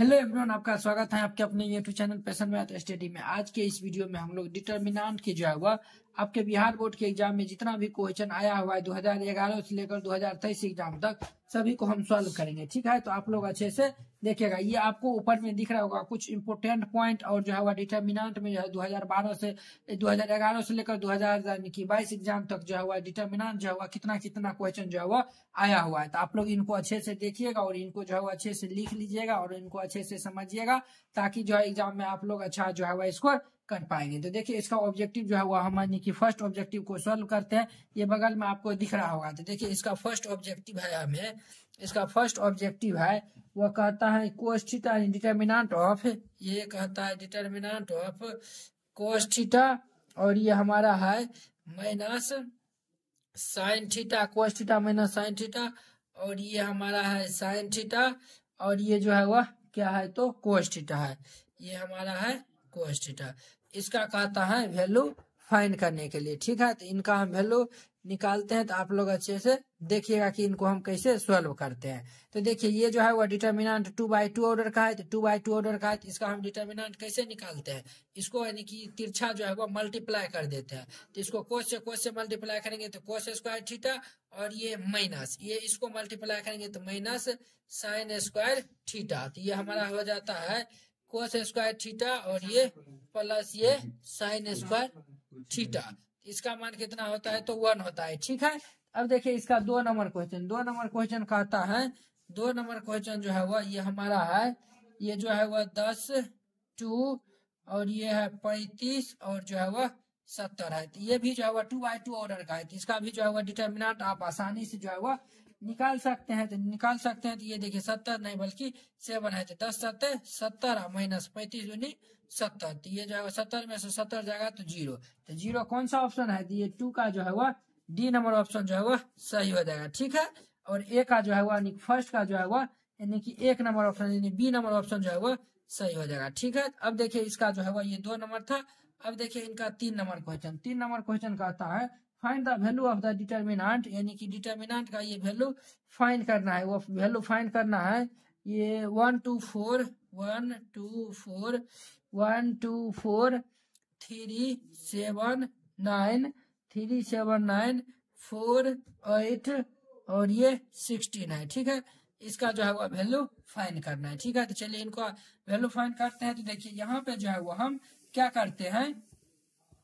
Hello everyone, आपका स्वागत है आपके अपने YouTube channel passion math study में। आज के इस वीडियो में हम लोग डिटर्मिनांट की जो है, वह आपके बिहार बोर्ड के एग्ज़ाम में जितना भी क्वेश्चन आया हुआ है 2011 से लेकर 2023 एग्ज़ाम तक, सभी को हम सॉल्व करेंगे, ठीक है? तो आप लोग अच्छे से देखिएगा। ये आपको ऊपर में दिख रहा होगा कुछ इंपोर्टेंट पॉइंट और जो है वह डिटर्मिनांट में जो है 2012 से 2011 से लेकर 2022 एग्ज़ाम तक जो है वह डिटर्मिनांट जो है कितना कितना क्वेश्चन जो है वह आया हुआ है। तो आप लोग इनको अच्छे से देखिएगा और इनको जो है वह अच्छे से लिख लीजिएगा और इनको अच्छे से समझिएगा ताकि जो है एग्ज़ाम में आप लोग अच्छा जो है वह स्कोर कर पाएँगे। तो देखिए, इसका ऑब्जेक्टिव जो है वो हम यानी कि फ़र्स्ट ऑब्जेक्टिव को सॉल्व करते हैं। ये बगल में आपको दिख रहा होगा। तो देखिए, इसका फ़र्स्ट ऑब्जेक्टिव है हमें। इसका फ़र्स्ट ऑब्जेक्टिव है वह कहता है कोस्टिटा डिटर्मिनाट ऑफ़ ये कहता है डिटर्मिनाट ऑफ़ कोस्टिटा और ये हमारा है minus sine theta cos theta minus sine theta और ये हमारा है साइन थीटा और ये जो है वह क्या है तो कोस्टिटा है। ये हमारा है कोस्टिटा इसका कहता है वैल्यू फाइंड करने के लिए। ठीक है? तो इनका हम वैल्यू निकालते हैं तो आप लोग अच्छे से देखिएगा कि इनको हम कैसे सोल्व करते हैं। तो देखिए, ये जो है वो determinant two by two order का है तो टू बाई टू ऑर्डर का है तो इसका हम डिटर्मिनेंट कैसे निकालते हैं? इसको यानी कि तिरछा जो है वो मल्टीप्लाई कर देते हैं। तो इसको कोस से कोस से मल्टीप्लाई करेंगे तो कोस स्क्वायर थीटा और ये माइनस ये इसको मल्टीप्लाई करेंगे तो माइनस साइन स्क्वायर थीटा तो ये हमारा हो जाता है कोस स्क्वायर थीटा और ये प्लस ये साइन स्क्वायर थीटा इसका मान कितना होता है? तो वन होता है। ठीक है? अब देखिए इसका दो नंबर क्वेश्चन दो नंबर क्वेश्चन कहता है, दो नंबर क्वेश्चन जो है वह ये हमारा है। ये जो है वह दस टू और ये है पैतीस और जो है वह सत्तर है। तो ये भी जो है वह टू बाई टू ऑर्डर का है। तो इसका भी जो है वह डिटर्मिनेंट आप आसानी से जो है वह निकाल सकते हैं तो निकाल सकते हैं तो ये देखिए सत्तर नहीं बल्कि सेवन है तो दस सत्तर सत्तर माइनस पैंतीस दूनी सत्तर। तो ये जो है सत्तर में से सत्तर जाएगा तो ज़ीरो। तो ज़ीरो कौन सा ऑप्शन है? तो ये टू का जो है वह डी नंबर ऑप्शन जो है वह सही हो जाएगा, ठीक है? और ए का जो है वह फ़र्स्ट का जो है वह यानी कि एक नंबर ऑप्शन यानी बी नंबर ऑप्शन जो है वह सही हो जाएगा, ठीक है? अब देखिए इसका जो है वह ये दो नंबर था। अब देखिए इनका तीन नंबर क्वेश्चन। तीन नंबर क्वेश्चन कहता है find the value of the determinant यानी कि डिटर्मिनेंट का ये वैल्यू फाइंड करना है, वो वैल्यू फाइंड करना है, ये one two four one two four one two four three seven nine three seven nine four eight और ये सिक्सटीन है, ठीक है? इसका जो है वो वैल्यू फाइंड करना है, ठीक है? तो चलिए इनको वैल्यू फाइंड करते हैं तो देखिए यहाँ पे जो है वो हम क्या करते हैं?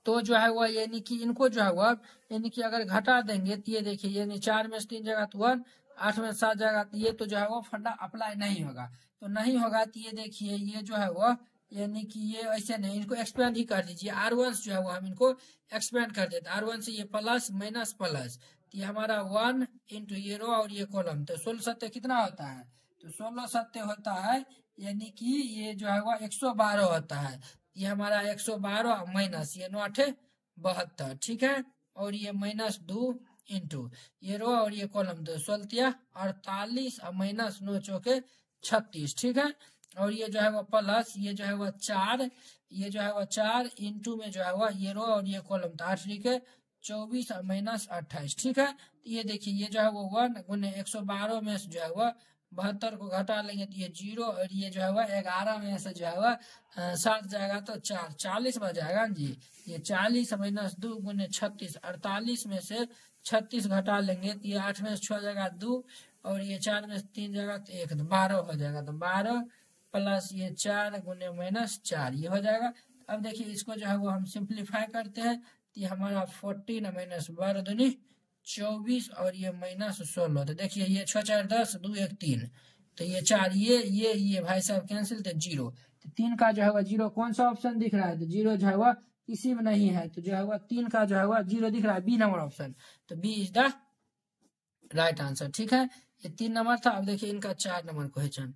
तो जो है वह यानी कि इनको जो है वह यानी कि अगर घटा देंगे तो ये देखिए, यानी चार में से तीन जगह तो वन, आठ में सात जगह तो ये तो जो है वो फंडा अप्लाई नहीं होगा। तो नहीं होगा तो ये देखिए, ये जो है वह यानी कि ये ऐसे नहीं, इनको एक्सपेंड ही कर दीजिए। आर वन जो है वो हम इनको एक्सपेंड कर देते आर वन से ये प्लस माइनस प्लस ये हमारा वन इंटू ये रो और ये कॉलम तो सोलह सत्य कितना होता है? तो सोलह सत्य होता है यानी कि ये जो है वह एक सौ बारह होता है। ये हमारा एक सौ बारह माइनस, ये नौ अठे बहत्तर, ठीक है? और ये माइनस दो इंटू ये रो और ये कॉलम दो सोलतिया अड़तालीस और माइनस नौ चौके छत्तीस, ठीक है? और ये जो है वो प्लस, ये जो है वो चार, ये जो है वो चार इंटू में जो है वो ये रो और ये कॉलम तो आठ के चौबीस और माइनस अट्ठाईस, ठीक है? तो ये देखिए, ये जो है वो वन गुने एक सौ बारह में जो है वो बहत्तर को घटा लेंगे तो ये ज़ीरो और ये जो है वह ग्यारह में से जो है वह सात जाएगा तो चार, चालीस बच जाएगा जी। ये चालीस माइनस दो गुने छत्तीस, अड़तालीस में से छत्तीस घटा लेंगे तो ये आठ में से छह जाएगा दो और ये चार में से तीन जाएगा तो एक तो बारह हो जाएगा। तो बारह प्लस ये चार गुने माइनस चार, ये हो जाएगा। अब देखिए इसको जो है वो हम सिंप्लीफाई करते हैं। तो हमारा फोर्टीन माइनस बारह दुनी चौबीस और ये माइनस सोलह। तो देखिए, ये छह चार, दस, दो, एक, तीन। तो ये चार, ये ये ये भाई साहब कैंसिल तो ज़ीरो। तो तीन का जो है वह ज़ीरो, कौन सा ऑप्शन दिख रहा है? तो ज़ीरो जो है वह किसी में नहीं है। तो जो है वह तीन का जो है वह ज़ीरो दिख रहा है, बी नंबर ऑप्शन तो B is the right answer ठीक है? ये तीन नंबर था, अब देखिए इनका चार नंबर क्वेश्चन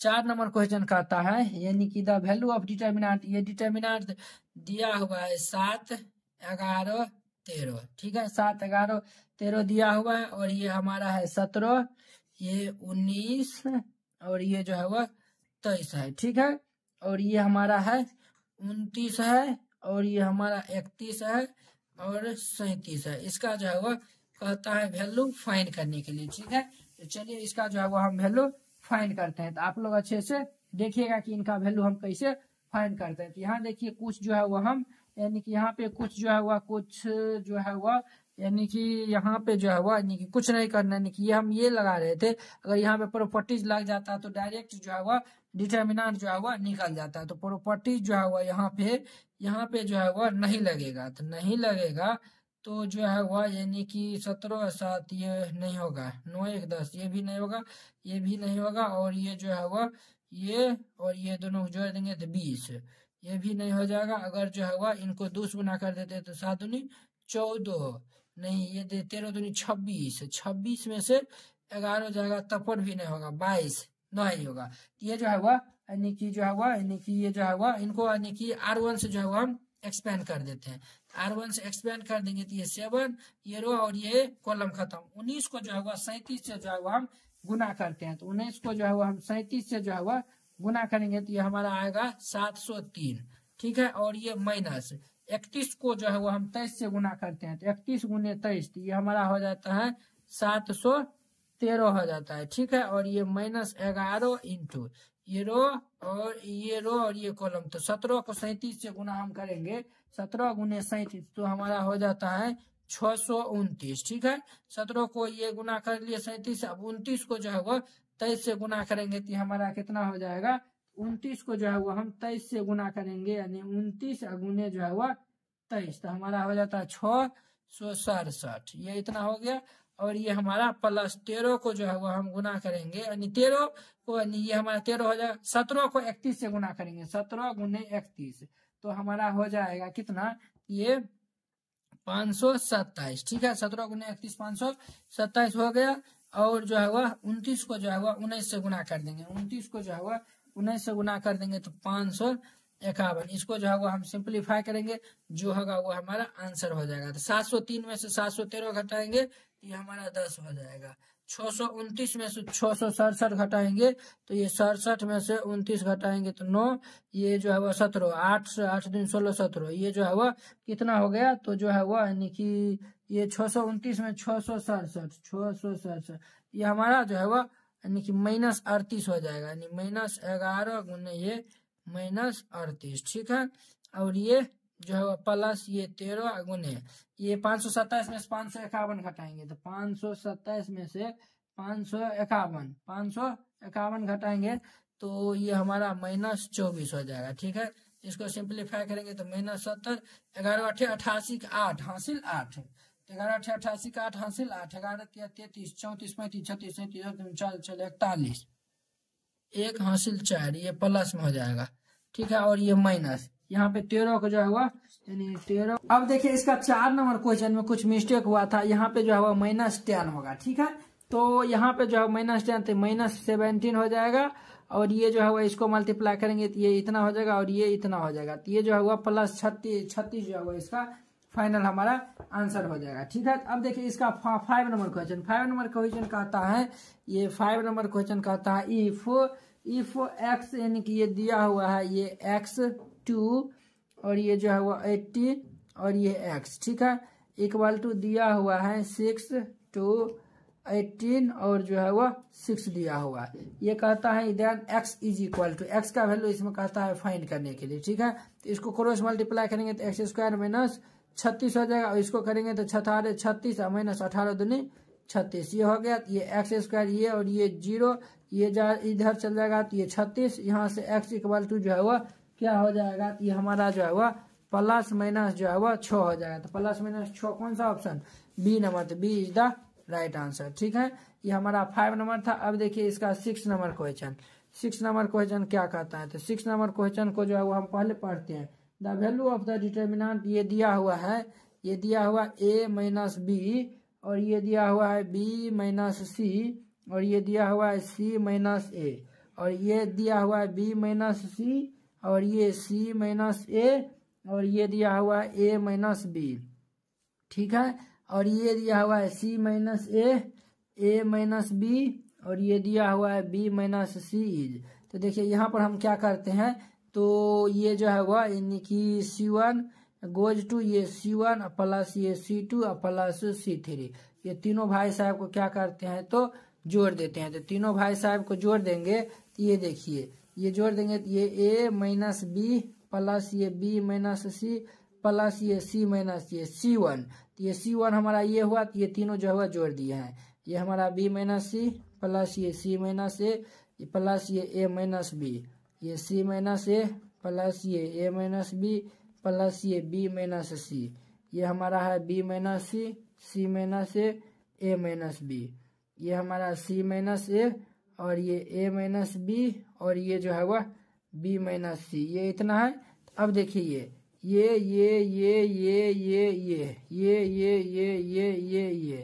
चार नंबर क्वेश्चन कहता है, यानी कि द वैल्यू ऑफ़ डिटर्मिनेंट ये डिटर्मिनेंट दिया हुआ है सात, ग्यारह तेरह। ठीक है, सात ग्यारह, तेरह दिया हुआ है और ये हमारा है सत्रह, ये उन्नीस और ये जो है वह तेईस है। ठीक है, और ये हमारा है उनतीस है और ये हमारा इकतीस है और सैतीस है। इसका जो है वह कहता है वैल्यू फाइंड करने के लिए। ठीक है तो चलिए इसका जो है वो हम वैल्यू फाइंड करते हैं। तो आप लोग अच्छे से देखिएगा कि इनका वैल्यू हम कैसे फाइंड करते हैं। तो यहाँ देखिए कुछ जो है वो हम यानी कि यहाँ पे कुछ जो है वह कुछ जो है वह यानी कि यहाँ पे जो है वह यानी कि कुछ नहीं करना, यानी कि ये हम ये लगा रहे थे, अगर यहाँ पे प्रॉपर्टीज़ लग जाता तो डायरेक्ट जो है वह डिटर्मिनांट जो है वह निकल जाता। है तो प्रॉपर्टीज़ जो है वह यहाँ पे यहाँ पे जो है वह नहीं लगेगा। तो नहीं लगेगा तो जो है वह यानी कि सत्रह, सात ये नहीं होगा, नौ, एक, दस, ये भी नहीं होगा, ये भी नहीं होगा, और ये जो है वह ये और ये दोनों जोड़ देंगे तो बीस। ये भी नहीं हो जाएगा। अगर जो है वह इनको दूस गुना कर देते तो सात दुनी चौदह। नहीं, ये दे तेरह दुनी छब्बीस। छब्बीस में से ग्यारह जाएगा, तपन भी नहीं होगा। बाईस नहीं होगा। ये जो है वह, यानी कि जो है वह, यानी कि ये जो है वह, इनको, यानी कि आर वन से जो है वह हम एक्सपेंड कर देते हैं। आर वन से एक्सपेंड कर देंगे तो ये सेवन ये रो और ये कॉलम खत्म। उन्नीस को जो है वह सैंतीस से जो है वह हम गुना करते हैं। तो उन्नीस को जो है वह हम सैंतीस से जो है वह गुना करेंगे तो ये हमारा आएगा सात सौ तीन। ठीक है? और ये माइनस। इकतीस को जो है वो हम तेईस से गुना करते हैं। तो इकतीस गुने तेईस तो ये हमारा हो जाता है सात सौ तेरह हो जाता है। ठीक है? और ये माइनस ग्यारह इंटू ये रो और ये रो और ये कॉलम। तो सत्रह को सैतीस से गुना हम करेंगे। सत्रह गुने सैतीस तो हमारा हो जाता है छह सौ उनतीस। ठीक है? सत्रह को ये गुना कर लिए सैतीस, अब उनतीस को जो है वो तेईस से गुना करेंगे तो हमारा कितना हो जाएगा? उनतीस को जो है वो हम तेईस से गुना करेंगे, यानी उनतीस गुने जो है वो तेईस। तो हमारा हो जाता है छह, सौ सड़सठ। ये इतना हो गया। और ये हमारा प्लस तेरह को जो है वो हम गुना करेंगे। यानी तेरह को, यानी ये हमारा तेरह हो जाएगा। सत्रह को इकतीस से गुना करेंगे। सत्रह गुने इकतीस। तो हमारा हो जाएगा कितना? ये पाँच सौ सत्ताईस। ठीक है, सत्रह गुने इकतीस, पाँच सौ सत्ताईस हो गया। और जो है वह उनतीस को जो है वह उन्नीस से गुना कर देंगे। उनतीस को जो है वह उन्नीस से गुना कर देंगे तो पाँच सौ इक्यावन। इसको जो है वो हम सिंप्लीफाई करेंगे, जो होगा वो हमारा आंसर हो जाएगा। तो सात सौ तीन में से सात सौ तेरह घटाएँगे तो ये हमारा दस हो जाएगा। छह सौ उनतीस में से छह सौ सड़सठ घटाएँगे तो ये सड़सठ में से उनतीस घटाएँगे तो नौ। ये जो है वह सत्रह, आठ से आठ दिन सोलह सत्रह। ये जो है वह कितना हो गया? तो जो है वह यानी कि ये छह सौ उनतीस में छह सौ सड़सठ, छह सौ सड़सठ। ये हमारा जो है वह यानी कि माइनस अड़तीस हो जाएगा, यानी माइनस ग्यारह गुने ये माइनस अड़तीस, ठीक है? और ये जो है प्लस ये तेरह गुने, ये पाँच सौ सत्ताईस में से पाँच सौ इक्यावन घटाएँगे तो पाँच सौ सत्ताईस में से पाँच सौ इक्यावन, पाँच सौ इक्यावन घटाएँगे तो ये हमारा माइनस चौबीस हो जाएगा, ठीक है? इसको सिंप्लीफाई करेंगे तो माइनस सत्तर, ग्यारह अठे अठासी, आठ, हासिल आठ। ग्यारह अठे अठासी का आठ हासिल आठ ग्यारह तैतीस, चौतीस, पैंतीस, छत्तीस, सैंतीस उनचालीस चलो इकतालीस एक हासिल चार, ये प्लस में हो जाएगा। ठीक है, और ये माइनस। यहाँ पे तेरह को जो है हुआ यानी तेरह अब देखिए, इसका चार नंबर क्वेश्चन में कुछ मिस्टेक हुआ था। यहाँ पे जो है वो माइनस टेन होगा, ठीक है? तो यहाँ पे जो है माइनस टेन तो माइनस सेवेंटीन हो जाएगा। और ये जो है वो, इसको मल्टीप्लाई करेंगे तो ये इतना हो जाएगा, और ये इतना हो जाएगा। तो ये जो है वो प्लस छत्तीस छत्तीस जो है वो इसका फाइनल हमारा आंसर हो जाएगा। ठीक है? अब देखिए इसका five number question five number question कहता है, ये फाइव नंबर क्वेश्चन कहता है इफ़ इफ़ एक्स यानी कि ये दिया हुआ है, ये एक्स टू और ये जो है वो एट्टी और ये एक्स ठीक है? इक्वल टू दिया हुआ है सिक्स टू एटीन और जो है वो सिक्स दिया हुआ है। ये कहता है then X is equal to X का वैल्यू इसमें कहता है फाइंड करने के लिए। ठीक है? तो इसको क्रॉस मल्टीप्लाई करेंगे तो एक्स स्क्वायर माइनस छत्तीस हो जाएगा इसको करेंगे तो छठारह छत्तीस, और माइनस अठारह दुनी छत्तीस। ये हो गया, ये एक्स स्क्वायर ये और ये ज़ीरो, ये जा इधर चल जाएगा तो ये छत्तीस, यहाँ से एक्स इक्वल टू जो है वो क्या हो जाएगा, ये हमारा जो है वह प्लस माइनस जो है वह छ हो जाएगा। तो प्लस माइनस छ कौन सा ऑप्शन बी नंबर तो B is the right answer ठीक है? ये हमारा फाइव नंबर था, अब देखिए इसका six number question six number question क्या कहता है? तो सिक्स नंबर क्वेश्चन को जो है वो हम पहले पढ़ते हैं। The value of the determinant ये दिया हुआ है, ये दिया हुआ ए माइनस बी और ये दिया हुआ है बी माइनस सी और ये दिया हुआ है सी माइनस ए और ये दिया हुआ है बी माइनस सी और ये सी माइनस ए और ये दिया हुआ है ए माइनस बी ठीक है? और ये दिया हुआ है C minus A A minus B और ये दिया हुआ है बी माइनस सी इज़ तो देखिए, यहाँ पर हम क्या करते हैं? तो ये जो है वह यानी कि सी वन गोज टू ये सी वन प्लस ये सी टू और प्लस सी थ्री ये तीनों भाई साहब को क्या करते हैं तो जोड़ देते हैं। तो तीनों भाई साहब को जोड़ देंगे तो ये देखिए, ये जोड़ देंगे तो ये ए माइनस बी प्लस ये बी माइनस सी प्लस ये सी माइनस ये सी वन तो ये सी वन हमारा ये हुआ तो ये तीनों जो हुआ जोड़ दिए हैं। ये हमारा बी माइनस सी प्लस ये सी माइनस ए प्लस ये ए माइनस बी ये सी माइनस ए प्लस ये ए माइनस बी प्लस ये बी माइनस सी ये हमारा है B minus C C minus A A minus B ये हमारा सी माइनस ए और ये ए माइनस बी और ये जो है वह बी माइनस सी ये इतना है अब देखिए ये ये ये ये ये ये ये ये ये ये ये ये ये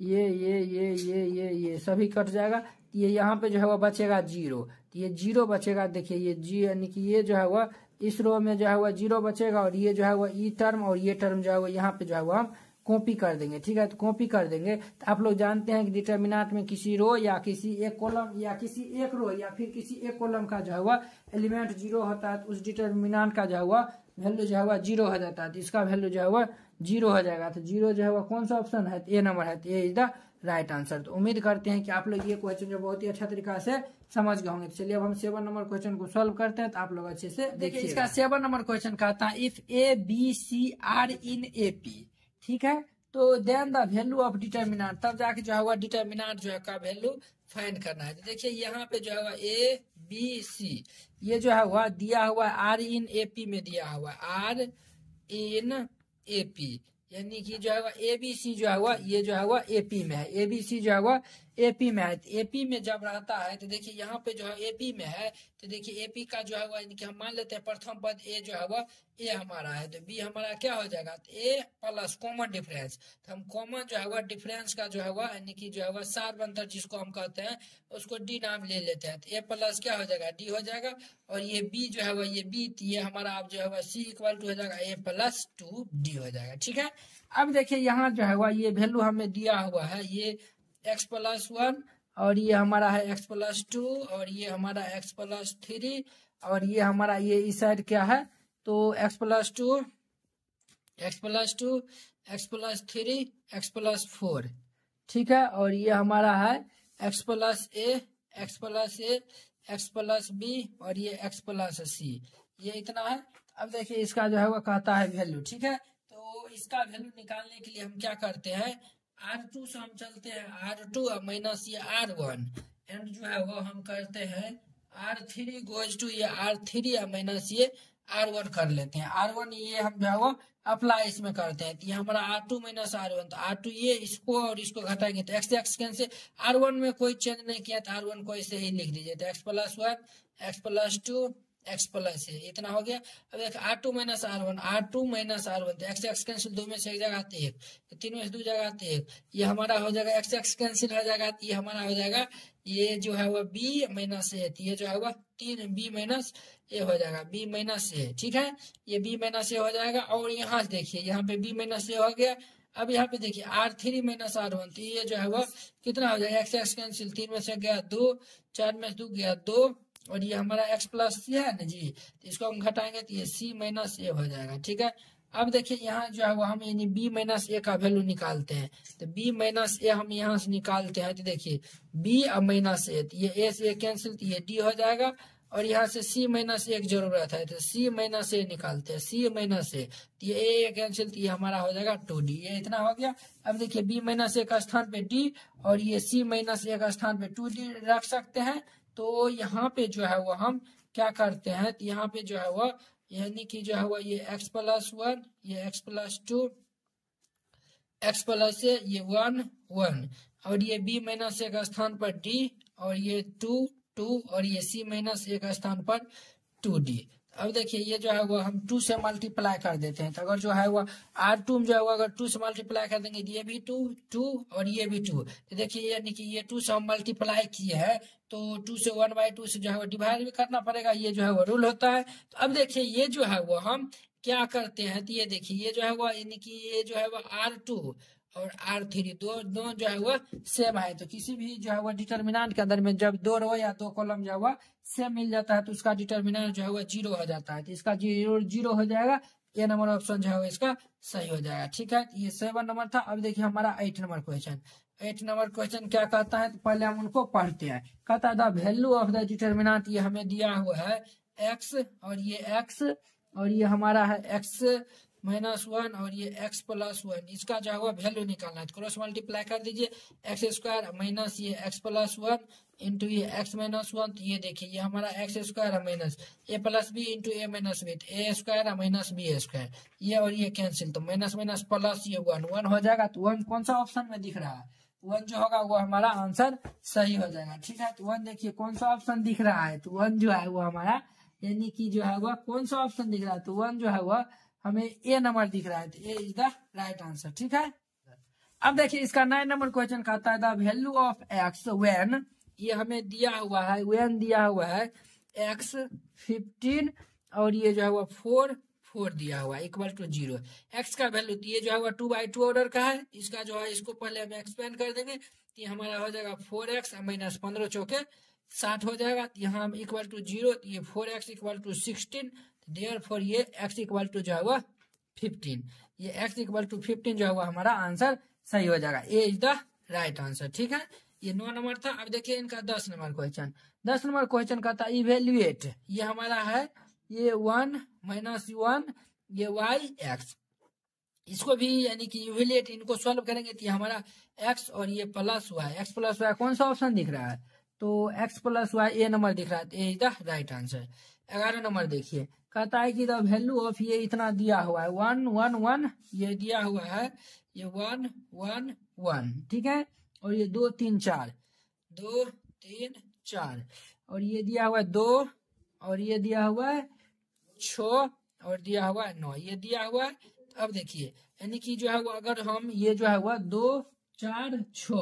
ये ये ये ये ये ये सभी कट जाएगा ये यहाँ पे जो है वो बचेगा ज़ीरो तो ये ज़ीरो बचेगा देखिए ये जी यानी कि ये जो है वह इस रो में जो है वह ज़ीरो बचेगा और ये जो है वह ई टर्म और ये टर्म जो है वो यहाँ पे जो है वो हम कॉपी कर देंगे ठीक है तो कॉपी कर देंगे तो आप लोग जानते हैं कि डिटर्मिनाट में किसी रो या किसी एक कॉलम या किसी एक रो या फिर किसी एक कॉलम का जो है वह एलिमेंट ज़ीरो होता है तो उस डिटर्मिनाट का जो है वह वैल्यू जो है वह ज़ीरो हो जाता है तो इसका वैल्यू जो है वह ज़ीरो हो जाएगा तो ज़ीरो जो है वह कौन सा ऑप्शन है ए नंबर है तो A is the right answer. तो उम्मीद करते हैं कि आप लोग ये क्वेश्चन जो बहुत ही अच्छा तरीका से समझ गए होंगे। चलिए अब हम सेवन नंबर क्वेश्चन को सॉल्व करते हैं तो आप लोग अच्छे से देखिए इसका सेवन नंबर क्वेश्चन कहता है if A B C are in A P ठीक है? तो then the value of determinant तब जाके जो है डिटर्मिनाट जो है का वैल्यू फाइंड करना है। तो देखिए यहाँ पे जो है ए बी सी ये जो है हुआ दिया हुआ आर इन ए पी में दिया हुआ आर इन ए पी यानी कि जो है ए बी सी जो है वह ये जो है वह पी में है। ए बी सी जो है वह एपी में है एपी में जब रहता है तो देखिए यहाँ पे जो है एपी में है तो देखिए एपी का जो है वह यानी कि हम मान लेते हैं प्रथम पद ए जो है वह ए हमारा है तो बी हमारा क्या हो जाएगा? तो ए प्लस कॉमन डिफरेंस तो हम कॉमन जो है वह डिफरेंस का जो है वह यानी कि जो है वह सार बंतर जिसको हम कहते हैं, उसको डी नाम ले लेते हैं। तो ए प्लस क्या हो जाएगा? डी हो जाएगा, और ये बी जो है वह ये बी ये हमारा अब जो है वह सी इक्वल टू हो जाएगा ए प्लस टू डी हो जाएगा। ठीक है? अब देखिए यहाँ जो है वह ये वैल्यू हमें दिया हुआ है, ये एक्स प्लस वन और ये हमारा है एक्स प्लस टू और ये हमारा एक्स प्लस थ्री और ये हमारा ये इस साइड क्या है तो X plus two X plus two X plus three X plus four ठीक है और ये हमारा है X plus A X plus A X plus B और ये एक्स प्लस सी ये इतना है अब देखिए इसका जो है वो कहता है वैल्यू ठीक है तो इसका वैल्यू निकालने के लिए हम क्या करते हैं आर टू से हम चलते हैं आर टू माइनस ये आर वन एंड जो है वो हम करते हैं आर थ्री गोज टू ये आर थ्री माइनस ये आर वन कर लेते हैं। आर वन ये हम जो है वो अप्लाई इसमें करते हैं। तो ये हमारा R two minus R one तो आर टू ये इसको और इसको घटाएँगे। तो X X cancel. R one में कोई चेंज नहीं किया तो आर वन को ऐसे ही लिख दीजिए। तो X plus one X plus two X plus है इतना हो गया। अब देख R two minus R one R two minus R one X X cancel दो में से एक जगह आते एक तो तीन में से दो जगह आते एक ये हमारा हो जाएगा एक्स एक्स कैंसिल हो जाएगा, ये हमारा हो जाएगा, ये जो है वह बी माइनस ए ये जो है वह तीन बी माइनस ए हो जाएगा बी माइनस ए ठीक है? ये बी माइनस ए हो जाएगा, और यहाँ देखिए, यहाँ पे बी माइनस ए हो गया। अब यहाँ पे देखिए R three minus R one तो ये जो है वह कितना हो जाएगा एक्स एक्स कैंसिल तीन में से गया दो, चार में से दो गया दो और ये हमारा एक्स प्लस सी है ना जी? तो इसको हम घटाएँगे तो ये सी माइनस ए हो जाएगा, ठीक है? अब देखिए यहाँ जो है वो हम यानी बी माइनस ए का वैल्यू निकालते हैं। तो बी माइनस ए हम यहाँ से निकालते हैं तो देखिए बी और माइनस ए तो ये ए से ए कैंसिल तो ये डी हो जाएगा। और यहाँ से सी माइनस एक ज़रूरत है तो सी माइनस ए निकालते हैं सी माइनस ए तो ये ए कैंसिल तो ये हमारा हो जाएगा टू डी ये इतना हो गया। अब देखिए बी माइनस ए का स्थान पे डी और ये सी माइनस ए का स्थान पे टू डी रख सकते हैं। तो यहाँ पे जो है वो हम क्या करते हैं? तो यहाँ पे जो है वो, यानी कि जो है वो ये x प्लस वन ये x plus two X plus ये वन वन और ये b माइनस एक स्थान पर d, और ये टू टू और ये c माइनस एक स्थान पर टू डी अब देखिए, ये जो है वो हम टू से मल्टीप्लाई कर देते हैं। तो अगर जो है वो आर टू जो है वो अगर टू से मल्टीप्लाई कर देंगे, ये भी टू टू और ये भी टू तो देखिए, यानी कि ये टू से हम मल्टीप्लाई किए हैं तो टू से वन बाई टू से जो है वो डिवाइड भी करना पड़ेगा, ये जो है वो रूल होता है। तो अब देखिए, ये जो है वो हम क्या करते हैं तो ये देखिए, ये जो है वो, यानी कि ये जो है वो आर टू और आर थ्री, दो दो जो है वो सेम है तो किसी भी जो है वो डिटर्मिनेंट के अंदर में जब दो रो या दो कॉलम जो है वो सेम मिल जाता है तो उसका डिटर्मिनेंट जो है वो ज़ीरो हो जाता है। तो इसका ज़ीरो ज़ीरो हो जाएगा, ये नंबर ऑप्शन जो है वो इसका सही हो जाएगा। ठीक है, ये सेवन नंबर था। अब देखिए हमारा eight number question eight number question क्या कहता है? तो पहले हम उनको पढ़ते हैं। कहता है वैल्यू ऑफ़ द डिटर्मिनेंट ये हमें दिया हुआ है एक्स और ये एक्स और ये हमारा है एक्स माइनस वन और ये एक्स प्लस वन इसका जो है वैल्यू निकालना है। तो क्रॉस मल्टीप्लाई कर दीजिए एक्स स्क्वायर माइनस ये एक्स प्लस वन इंटू ये एक्स माइनस वन तो ये देखिए, ये हमारा एक्स स्क्वायर है minus A plus B into A minus B A square है माइनस बी स्क्वायर ये और ये कैंसिल तो माइनस माइनस प्लस ये वन वन हो जाएगा तो वन कौन सा ऑप्शन में दिख रहा है? वन जो होगा वो हमारा आंसर सही हो जाएगा, ठीक है? तो वन देखिए, कौन सा ऑप्शन दिख रहा है? तो वन जो है वो हमारा, यानी कि जो है वह कौन सा ऑप्शन दिख रहा है? तो वन जो है वह हमें ए नंबर दिख रहा है तो A is the right answer ठीक है? अब देखिए, इसका नाइन नंबर क्वेश्चन कहता है the value of X when ये हमें दिया हुआ है वेन दिया हुआ है एक्स फिफ्टीन और ये जो है वो फोर फोर दिया हुआ है इक्वल टू ज़ीरो एक्स का वैल्यू ये जो है वो टू बाई टू ऑर्डर का है, इसका जो है, इसको पहले हम एक्सपेंड कर देंगे तो ये हमारा हो जाएगा फोर एक्स माइनस पंद्रह चौके साठ हो जाएगा तो यहाँ हम equal to zero four X equal to sixteen therefore ये एक्स इक्वल टू जो है वो फिफ्टीन ये एक्स इक्वल टू फिफ्टीन जो है वो हमारा आंसर सही हो जाएगा. A is the right answer ठीक है? ये नौ नंबर था. अब देखिए इनका दस नंबर क्वेश्चन दस नंबर क्वेश्चन का था इवेल्युएट ये हमारा है. ये वन माइनस वन ये वाई एक्स इसको भी यानी कि इवेल्युएट इनको सॉल्व करेंगे तो हमारा एक्स और ये plus Y X plus Y कौन सा ऑप्शन दिख रहा है? तो X plus Y A number दिख रहा है. A is the right answer ग्यारह नंबर देखिए. कहता है कि द वैल्यू ऑफ़ ये इतना दिया हुआ है। वन वन वन ये दिया हुआ है। ये वन वन वन ठीक है? और ये दो, तीन, चार। दो, तीन, चार। और ये दिया हुआ है दो, और ये दिया हुआ है छ, और दिया हुआ है नौ। ये दिया हुआ है, अब देखिए, यानी कि जो है वो अगर हम ये जो है वो दो, चार, छ,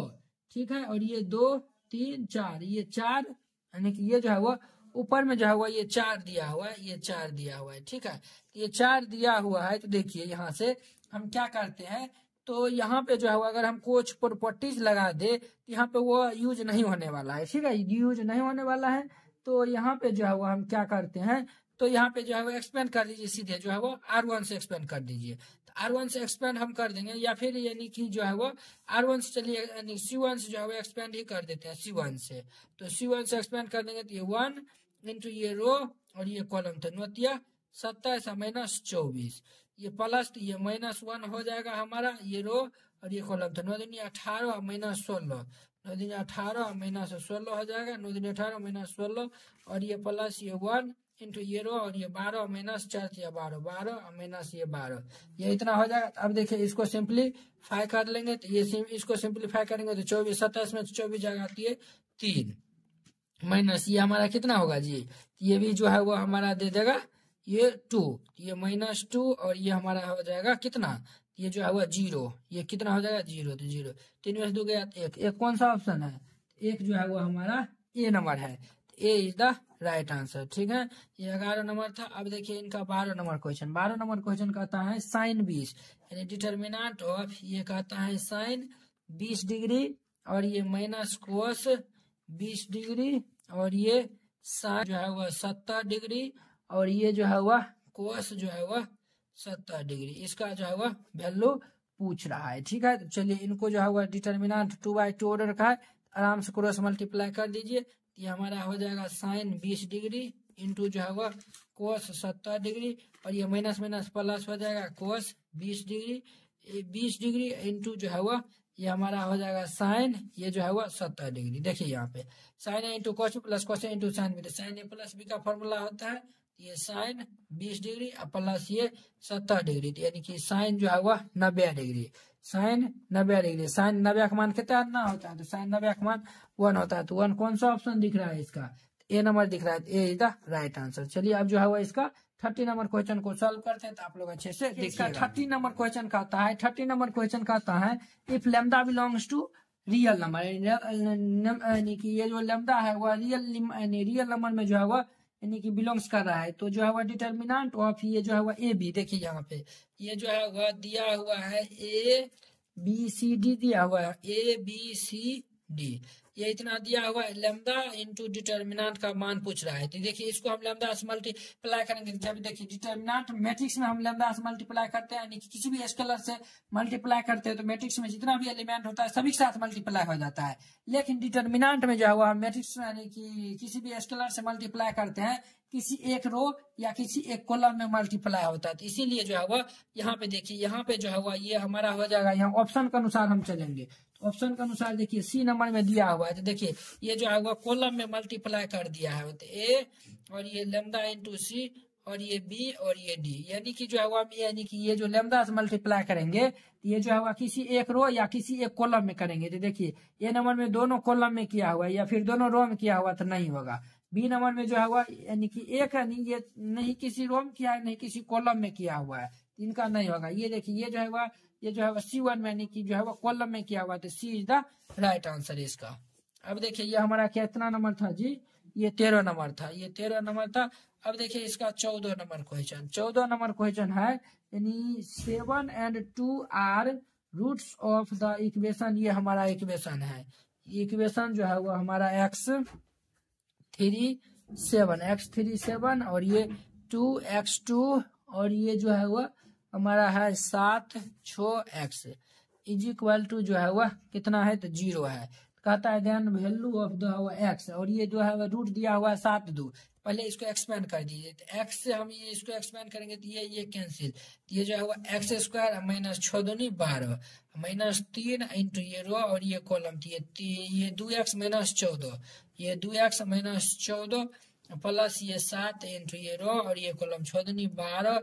ठीक है? और ये दो, तीन, चार, ये चार, यानी कि ये जो है वो ऊपर में जो है वो ये चार दिया हुआ है, ये चार दिया हुआ है, ठीक है? ये चार दिया हुआ है तो देखिए यहाँ से हम क्या करते हैं तो यहाँ पे जो है अगर हम कुछ प्रॉपर्टीज़ लगा दे तो यहाँ पे वो यूज़ नहीं होने वाला है, ठीक है? यूज़ नहीं होने वाला है तो यहाँ पे जो है वो हम क्या करते हैं तो यहाँ पे जो है वो एक्सपेंड कर दीजिए, सीधे जो है वो आर वन से एक्सपेंड कर दीजिए। तो आर वन से एक्सपेंड हम कर देंगे, या फिर यानी कि जो है वो आर वन से चलिए सी वन से जो है वो एक्सपेंड ही कर देते हैं सी वन से। तो सी वन से एक्सपेंड कर देंगे तो ये वन इंटू ये रो और ये कॉलम था नोतिया सत्ताईस माइनस चौबीस ये प्लस ये माइनस वन हो जाएगा हमारा ये रो और ये कॉलम था नौ दिन अठारह माइनस सोलह नौ दिन अठारह माइनस सोलह हो जाएगा नौ दिन अठारह माइनस सोलह और ये प्लस ये वन इंटू ये रो और ये बारह माइनस चार या बारह बारह माइनस ये बारह ये इतना हो जाएगा अब देखिए इसको सिंपलीफाई कर लेंगे तो ये इसको सिंपलीफाई करेंगे तो चौबीस सत्ताईस में चौबीस जगह आती है तीन माइनस ये हमारा कितना होगा जी? ये भी जो है वो हमारा दे देगा, ये टू ये माइनस टू और ये हमारा हो जाएगा कितना? ये जो है वो ज़ीरो ये कितना हो जाएगा? ज़ीरो तो ज़ीरो तीन में दो गया एक. एक कौन सा ऑप्शन है? एक जो है वो हमारा ए नंबर है. A is the right answer ठीक है? ये ग्यारह नंबर था. अब देखिए इनका बारह नंबर क्वेश्चन बारह नंबर क्वेश्चन कहता है साइन बीस. यानी डिटर्मिनेंट ऑफ़ ये कहता है साइन बीस डिग्री और ये माइनस कोस बीस डिग्री और ये साइन जो है वह सत्तर डिग्री और ये जो है वह कोस जो है वह सत्तर डिग्री। इसका जो है वह वैल्यू पूछ रहा है, ठीक है? तो चलिए इनको जो है वह determinant two by two order का है आराम से क्रॉस मल्टीप्लाई कर दीजिए। ये हमारा हो जाएगा साइन बीस डिग्री इंटू जो है वह कोस सत्तर डिग्री और ये माइनस माइनस प्लस हो जाएगा कोस बीस डिग्री। बीस डिग्री इंटू जो है वह ये हमारा हो जाएगा साइन ये जो है वो सत्तर डिग्री। देखिए यहाँ पे sine A into cos plus cos into sine B sine A plus B का फॉर्मूला होता है ये साइन बीस डिग्री और प्लस ये सत्तर डिग्री यानी कि साइन जो है वह नब्बे डिग्री। साइन नब्बे डिग्री साइन नब्बे का मान कितना ना होता है? तो साइन नब्बे का मान वन होता है तो वन कौन सा ऑप्शन दिख रहा है इसका? ए नंबर दिख रहा है A is the right answer चलिए अब जो है वो इसका थर्टी नंबर क्वेश्चन को सॉल्व करते हैं तो आप लोग अच्छे से देखिए थर्टी नंबर क्वेश्चन कहता है थर्टी नंबर क्वेश्चन कहता है if lambda belongs to real number यानी कि ये जो लेमदा है वह रियल रियल नंबर में जो है वह यानी कि बिलोंग्स कर रहा है। तो जो है वह डिटर्मिनेंट ऑफ़ ये जो है वह ए बी देखिए यहाँ पे। ये जो है वह दिया हुआ है ए बी सी डी दिया हुआ है। ए बी सी डी ये इतना दिया हुआ है लेमदा इंटू डिटर्मिनाट का मान पूछ रहा है। तो देखिए, इसको हम लेमदा से मल्टीप्लाई करेंगे। जब देखिए डिटर्मिनांट मैट्रिक्स में हम लेमदा से मल्टीप्लाई करते हैं, यानी कि किसी भी स्केलर से मल्टीप्लाई करते हैं तो मैट्रिक्स में जितना भी एलिमेंट होता है, सभी के साथ मल्टीप्लाई हो जाता है। लेकिन डिटर्मिनाट में जो है हम मैट्रिक्स यानी कि किसी भी स्केलर से मल्टीप्लाई करते हैं, किसी एक रो या किसी एक कॉलम में मल्टीप्लाई होता है। तो इसीलिए जो है, वो यहाँ पे देखिए, यहाँ पे जो है, वो ये हमारा हो जाएगा, यहाँ ऑप्शन के अनुसार हम चलेंगे। ऑप्शन के अनुसार देखिए सी नंबर में दिया हुआ है तो देखिए, ये जो है कॉलम में मल्टीप्लाई कर दिया है तो ए और ये लेमदा इंटू सी और ये बी और ये डी यानी कि जो है यानी कि ये जो लेमदा से मल्टीप्लाई करेंगे तो ये जो है वो किसी एक रो या किसी एक कॉलम में करेंगे तो देखिए ए नंबर में दोनों कॉलम में किया हुआ है, या फिर दोनों रो में किया हुआ तो नहीं होगा। बी नंबर में जो है वो यानी कि एक है यानी ये नहीं किसी रो में किया है, नहीं किसी कॉलम में किया हुआ है इनका नहीं होगा। ये देखिए, ये जो है ये जो है वो सी वन यानी कि, जो है वो कॉलम में किया हुआ था। C is the right answer इसका। अब देखिए, ये हमारा कितना नंबर था जी? ये तेरह नंबर था। ये तेरह नंबर था। अब देखिए, इसका चौदह नंबर क्वेश्चन चौदह नंबर क्वेश्चन है, यानी seven and two are roots of the equation ये हमारा इक्वेशन है। इक्वेशन जो है वो हमारा X three seven X three seven और ये टू एक्स टू और ये जो है वह हमारा है सात छ एक्स। इज़ इक्वल टू जो है वह कितना है? तो ज़ीरो है। कहता है then value of the X. और ये जो है वह रूट दिया हुआ है सात दो। पहले इसको एक्सपेंड कर दीजिए। तो एक्स से हम ये इसको एक्सपेंड करेंगे तो ये ये कैंसिल तो ये जो है वो एक्स स्क्वायर माइनस छः दूनी बारह। माइनस तीन इंटू ये रो और ये कॉलम तो ये ये दो एक्स माइनस चौदह। ये दो एक्स माइनस चौदह प्लस ये सात इंटू ये रो और ये कॉलम छः दूनी बारह।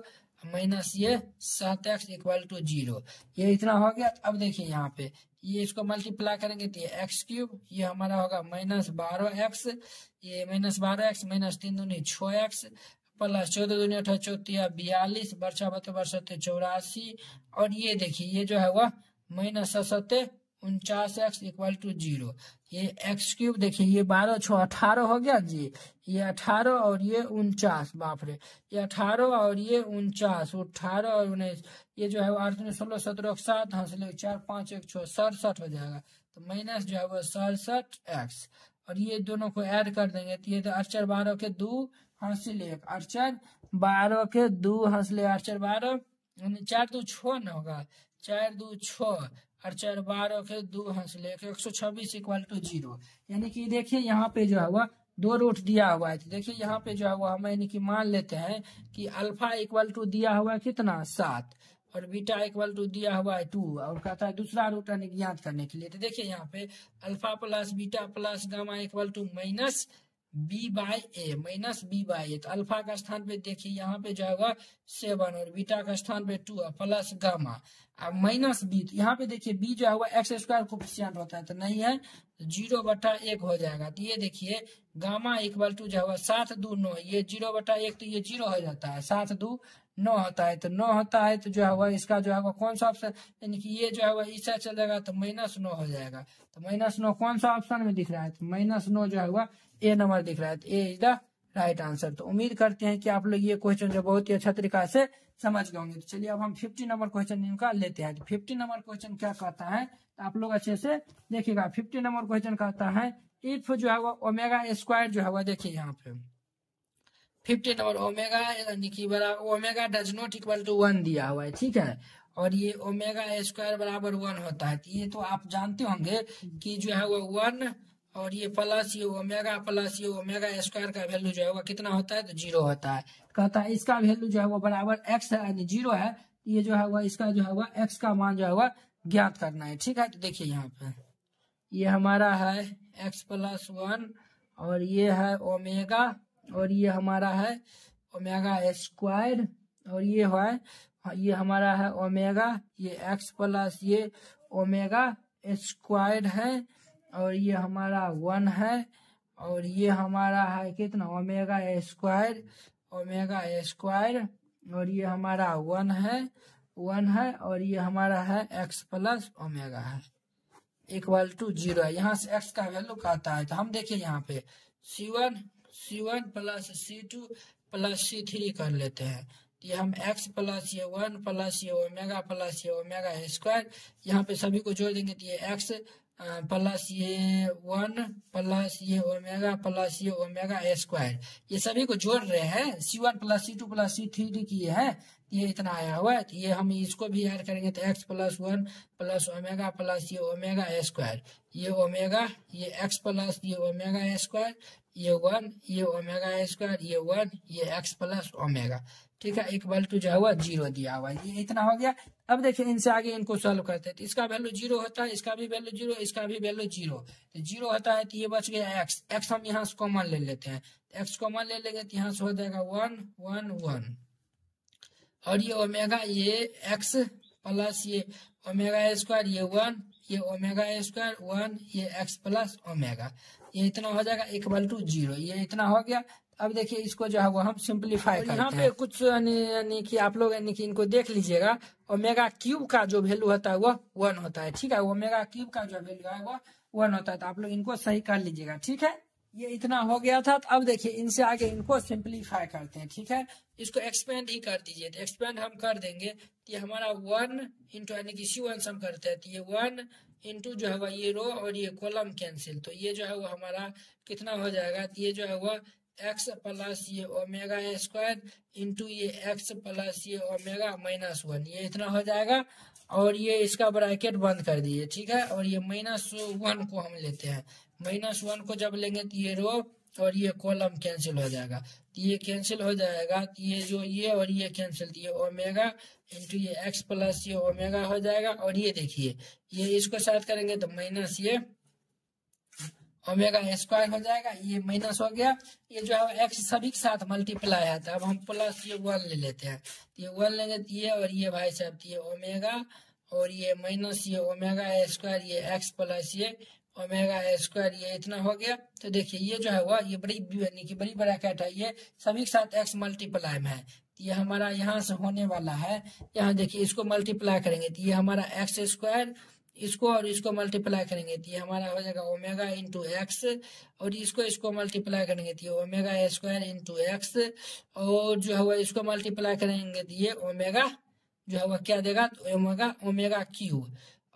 माइनस ये सात एक्स इक्वल टू ज़ीरो ये इतना हो गया, अब देखिए यहाँ पे। ये इसको मल्टीप्लाई करेंगे तो ये एक्स क्यूब ये हमारा होगा माइनस बारह एक्स ये माइनस बारह एक्स माइनस तीन दूनी छो एक्स प्लस चौदह दूनी अठारह चौथिया बयालीस बरसा बत्तर बरसते चौरासी, और ये देखिए, ये जो है वह माइनस सत्तर उनचास एक्स इक्वल टू ज़ीरो। ये एक्स क्यूब, देखिए, ये बारह छो अठारह हो गया जी। ये अठारह और ये उनचास, बाप रे। ये अठारह और ये उनचास, अठारह और उन्नीस। ये जो है आठ सोलह, सत्रह सात हंसले चार, पाँच, एक छो सड़सठ हो जाएगा। तो माइनस जो है वो सड़सठ एक्स। और ये दोनों को ऐड कर देंगे। तो ये तो अरचर बारह के दो हासिल एक। अरचर बारह के दो हंसले अरचर बारह चार दो छो न होगा। चार दो छो और चार बारह के दो हंसले एक सौ छब्बीस इक्वल टू ज़ीरो यानी कि देखिए यहाँ पे जो है वह दो रूट दिया हुआ है। तो देखिए यहाँ पे जो है वो हम यानी कि मान लेते हैं कि अल्फ़ा इक्वल टू दिया हुआ है कितना? सात। और बीटा इक्वल टू दिया हुआ है टू और कहता है दूसरा रूट यानी याद करने के लिए। तो देखिए यहाँ पे alpha plus beta plus gamma equal to minus B by A minus B by A तो अल्फ़ा का स्थान पे देखिए, यहाँ पे जाएगा सेवन और बीटा का स्थान पे टू प्लस गामा अब माइनस बी तो यहाँ पे देखिए बी जो है वो एक्स स्क्वायर कोफिशियंट होता है तो नहीं है ज़ीरो बटा एक हो जाएगा। तो ये देखिए गामा इक्वल टू जो है सात दो नौ, ये ज़ीरो बटा एक तो ये ज़ीरो हो जाता है, सात दो नौ होता है तो नौ होता है तो जो है वह इसका जो है वो कौन सा ऑप्शन यानी कि ये जो है वह इस चल जाएगा तो माइनस नौ हो जाएगा। तो माइनस नौ कौन सा ऑप्शन में दिख रहा है? तो माइनस नौ जो है वह ए नंबर दिख रहा है। तो A is the right answer तो उम्मीद करते हैं कि आप लोग ये क्वेश्चन जो बहुत ही अच्छा तरीका से समझ गए तो चलिए अब हम फिफ्टी नंबर क्वेश्चन इनका लेते हैं। तो फिफ्टी नंबर क्वेश्चन क्या कहता है? तो आप लोग अच्छे से देखिएगा। फिफ्टी नंबर क्वेश्चन कहता है इफ़ जो है वो ओमेगा स्क्वायर जो है वो देखिए यहाँ पे। फिफ्टी और ओमेगा यानी कि बराबर omega does not equal to one दिया हुआ है, ठीक है? और ये ओमेगा स्क्वायर बराबर वन होता है ये तो आप जानते होंगे कि जो है वो वन और ये प्लस ये ओमेगा प्लस ये ओमेगा स्क्वायर का वैल्यू जो है वो कितना होता है? तो ज़ीरो होता है। कहता है इसका वैल्यू जो है वो बराबर एक्स है, यानी ज़ीरो है ये जो है वो, इसका जो है वो एक्स का मान जो है वो ज्ञात करना है, ठीक है? तो देखिए यहाँ पे। ये हमारा है एक्स प्लस वन और ये है ओमेगा और ये हमारा है ओमेगा स्क्वायर और ये है, ये हमारा है ओमेगा, ये एक्स प्लस ये ओमेगा स्क्वायर है और ये हमारा वन है और ये हमारा है कितना? ओमेगा स्क्वायर ओमेगा स्क्वायर और ये हमारा वन है वन है और ये हमारा है एक्स प्लस ओमेगा है। इक्वल टू ज़ीरो है। यहाँ से एक्स का वैल्यू कहता है तो हम देखिए यहाँ पे। C one C one plus C two plus C three कर लेते हैं। ये हम x प्लस ये वन प्लस ये ओमेगा प्लस ये ओमेगा स्क्वायर यहाँ पे सभी को जोड़ देंगे तो ये x प्लस ये वन प्लस ये ओमेगा प्लस ये ओमेगा स्क्वायर ये सभी को जोड़ रहे हैं। C one plus C two plus C three की है। ये इतना आया हुआ है। तो ये हम इसको भी ऐड करेंगे तो X plus one plus omega plus ये ओमेगा स्क्वायर ये ओमेगा ये एक्स प्लस ये ओमेगा स्क्वायर ये वन, ये ओमेगा स्क्वायर, ये वन, ये एक्स प्लस ओमेगा। ठीक है इक्वल टू जो है वह ज़ीरो दिया हुआ ये इतना हो गया। अब देखिए, इनसे आगे इनको सॉल्व करते हैं। तो इसका वैल्यू ज़ीरो होता है, इसका भी वैल्यू ज़ीरो, इसका भी वैल्यू ज़ीरो। तो ज़ीरो होता है तो ये बच गया एक्स। एक्स हम यहाँ से कॉमन ले लेते हैं। एक्स कॉमन ले लेंगे तो यहाँ से हो जाएगा वन वन वन। और ये ओमेगा, ये एक्स प्लस ये ओमेगा स्क्वायर, ये वन ये ओमेगा स्क्वायर वन ये एक्स प्लस ओमेगा ये इतना हो जाएगा इक्वल टू ज़ीरो ये इतना हो गया। अब देखिए इसको जो है वो हम सिंप्लीफाई करते यहाँ पे कुछ यानी कि आप लोग यानी कि इनको देख लीजिएगा। ओमेगा क्यूब का जो वैल्यू होता है वो वन होता है। ठीक है? ओमेगा क्यूब का जो वैल्यू है वो वन होता है। तो आप लोग इनको सही कर लीजिएगा। ठीक है? ये इतना हो गया था तो अब देखिए, इनसे आगे इनको सिंप्लीफाई करते हैं, ठीक है? इसको एक्सपेंड ही कर दीजिए। तो एक्सपेंड हम कर देंगे तो ये हमारा वन इंटू यानी कि सी वन सम करते हैं तो ये वन इंटू जो है ये रो और ये कॉलम कैंसिल तो ये जो है वो हमारा कितना हो जाएगा? तो ये जो है वो एक्स प्लस ये ओमेगा स्क्वायर इंटू ये एक्स प्लस ये ओमेगा माइनस वन ये इतना हो जाएगा, और ये इसका ब्रैकेट बंद कर दिए ठीक है? और ये माइनस वन को हम लेते हैं। माइनस वन को जब लेंगे तो ये रो और ये कॉलम कैंसिल हो जाएगा। तो ये कैंसिल हो जाएगा तो ये जो ये और ये कैंसिल तो ये ओमेगा इंटू ये एक्स प्लस ये ओमेगा हो जाएगा। और ये देखिए, ये इसको साथ करेंगे तो माइनस ये ओमेगा स्क्वायर हो जाएगा। ये माइनस हो गया। ये जो है एक्स सभी के साथ मल्टीप्लाई है तो अब हम प्लस ये वन ले लेते हैं। तो ये वन लेंगे तो ये और ये भाई साहब तो ये ओमेगा और ये माइनस ये ओमेगा स्क्वायर, ये एक्स प्लस ये ओमेगा स्क्वायर ये इतना हो गया। तो देखिए, ये जो है वो ये बड़ी, यानी कि बड़ी ब्रैकेट है ये। सभी के साथ एक्स मल्टीप्लाई में है। तो ये हमारा यहाँ से होने वाला है। यहाँ देखिए, इसको मल्टीप्लाई करेंगे। तो ये हमारा एक्स स्क्वायर इसको और इसको मल्टीप्लाई करेंगे। तो ये हमारा हो जाएगा ओमेगा इंटू एक्स और इसको इसको मल्टीप्लाई करेंगे। तो ये ओमेगा स्क्वायर इंटू एक्स और जो है वो इसको मल्टीप्लाई करेंगे। तो ये ओमेगा जो है वो क्या देगा? तो ओमेगा ओमेगा क्यू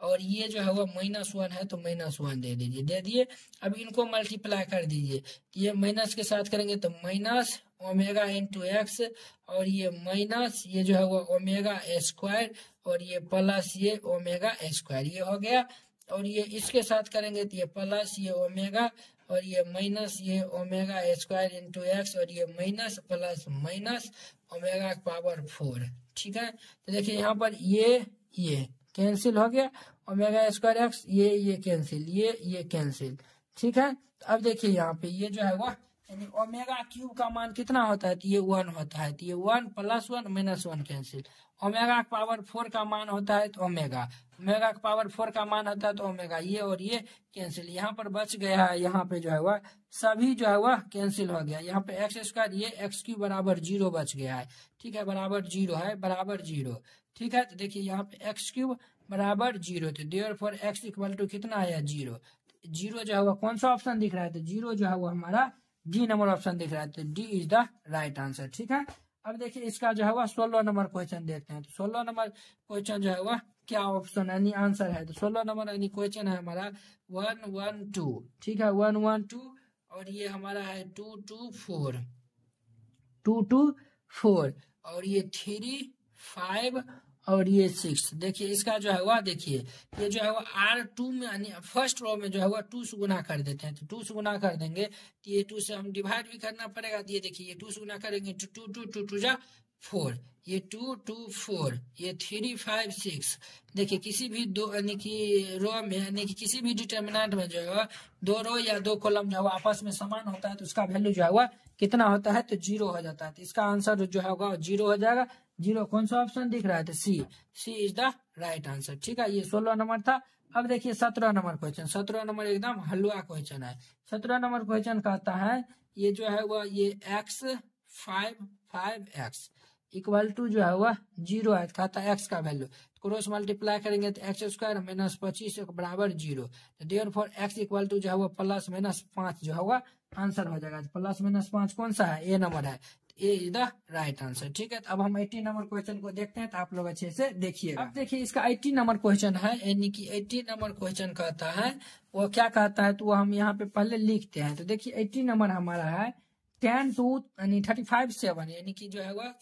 और ये जो है वो माइनस वन है तो माइनस वन दे दीजिए। दे दिए, अब इनको मल्टीप्लाई कर दीजिए। ये माइनस के साथ करेंगे तो माइनस ओमेगा इंटू एक्स और ये माइनस ये जो है वो ओमेगा स्क्वायर और ये प्लस ये ओमेगा स्क्वायर ये हो गया। और ये इसके साथ करेंगे तो ये प्लस ये ओमेगा और ये माइनस ये ओमेगा स्क्वायर इंटू एक्स और ये minus plus minus omega power four ठीक है? तो देखिए, यहाँ पर ये ये। कैंसिल हो गया ओमेगा स्क्वायर एक्स ये ये कैंसिल ये ये कैंसिल ठीक है? अब देखिए यहाँ पे ये जो है वह यानी ओमेगा क्यूब का मान कितना होता है? तो ये वन होता है। तो ये one plus one minus one cancel omega power four का मान होता है तो ओमेगा ओमेगा पावर फोर का मान होता है तो ओमेगा ये और ये कैंसिल यहाँ पर बच गया है यहाँ पे जो है वह सभी जो है वह कैंसिल हो गया। यहाँ पे एक्स स्क्वायर ये एक्स क्यू बराबर ज़ीरो बच गया है। ठीक है? बराबर ज़ीरो है, बराबर ज़ीरो ठीक है? तो देखिए यहाँ पे एक्स क्यूब बराबर ज़ीरो तो therefore x equal to कितना आया? ज़ीरो। ज़ीरो जो है वह कौन सा ऑप्शन दिख रहा है? तो ज़ीरो जो है वो हमारा डी नंबर ऑप्शन दिख रहा है। तो D is the right answer ठीक है? अब देखिए इसका जो है वह सोलह नंबर क्वेश्चन देखते हैं। तो सोलह नंबर क्वेश्चन जो है वह क्या ऑप्शन यानी आंसर है। तो सोलह नंबर यानी क्वेश्चन है हमारा वन वन टू ठीक है? वन वन टू और ये हमारा है two two four two two four और ये थ्री फाइव और ये सिक्स देखिए, इसका जो है वह, देखिए, ये जो है वह आर टू में, यानी फ़र्स्ट रो में जो है वह टू से गुना कर देते हैं। तो टू से गुना कर देंगे तो ये टू से हम डिवाइड भी करना पड़ेगा। तो ये देखिए, ये टू से गुना करेंगे तो टू टू टू टू जा फोर ये टू टू फोर ये थ्री फाइव सिक्स देखिए, किसी भी दो, यानी कि रो में, यानी कि किसी भी डिटर्मिनेंट में जो है दो रो या दो कॉलम जो है आपस में समान होता है तो उसका वैल्यू जो है वह कितना होता है? तो ज़ीरो हो जाता है। तो इसका आंसर जो है ज़ीरो हो जाएगा। ज़ीरो, कौन सा ऑप्शन दिख रहा है? तो C C is the right answer ठीक है, ये सोलह नंबर था। अब देखिए सत्रह नंबर क्वेश्चन सत्रह नंबर एकदम हलवा क्वेश्चन है। सत्रह नंबर क्वेश्चन कहता है, ये जो है वह ये x five five x equal to जो है वह ज़ीरो है, कहता है एक्स का वैल्यू क्रॉस मल्टीप्लाई करेंगे तो एक्स स्क्वायर माइनस पच्चीस बराबर ज़ीरो। तो therefore x equal to जो है वो प्लस माइनस पाँच जो होगा आंसर हो जाएगा। प्लस माइनस पाँच कौन सा है? ए नंबर है। A is the right answer ठीक है तो अब हम 80 नंबर क्वेश्चन को देखते हैं तो आप लोग अच्छे से देखिए अब देखिए, इसका 80 नंबर क्वेश्चन है, यानी कि 80 नंबर क्वेश्चन कहता है, वो क्या कहता है तो वो हम यहाँ पे पहले लिखते हैं। तो देखिए 80 नंबर हमारा है टेन टू यानी थर्टी फाइव सेवन यानी कि जो है वह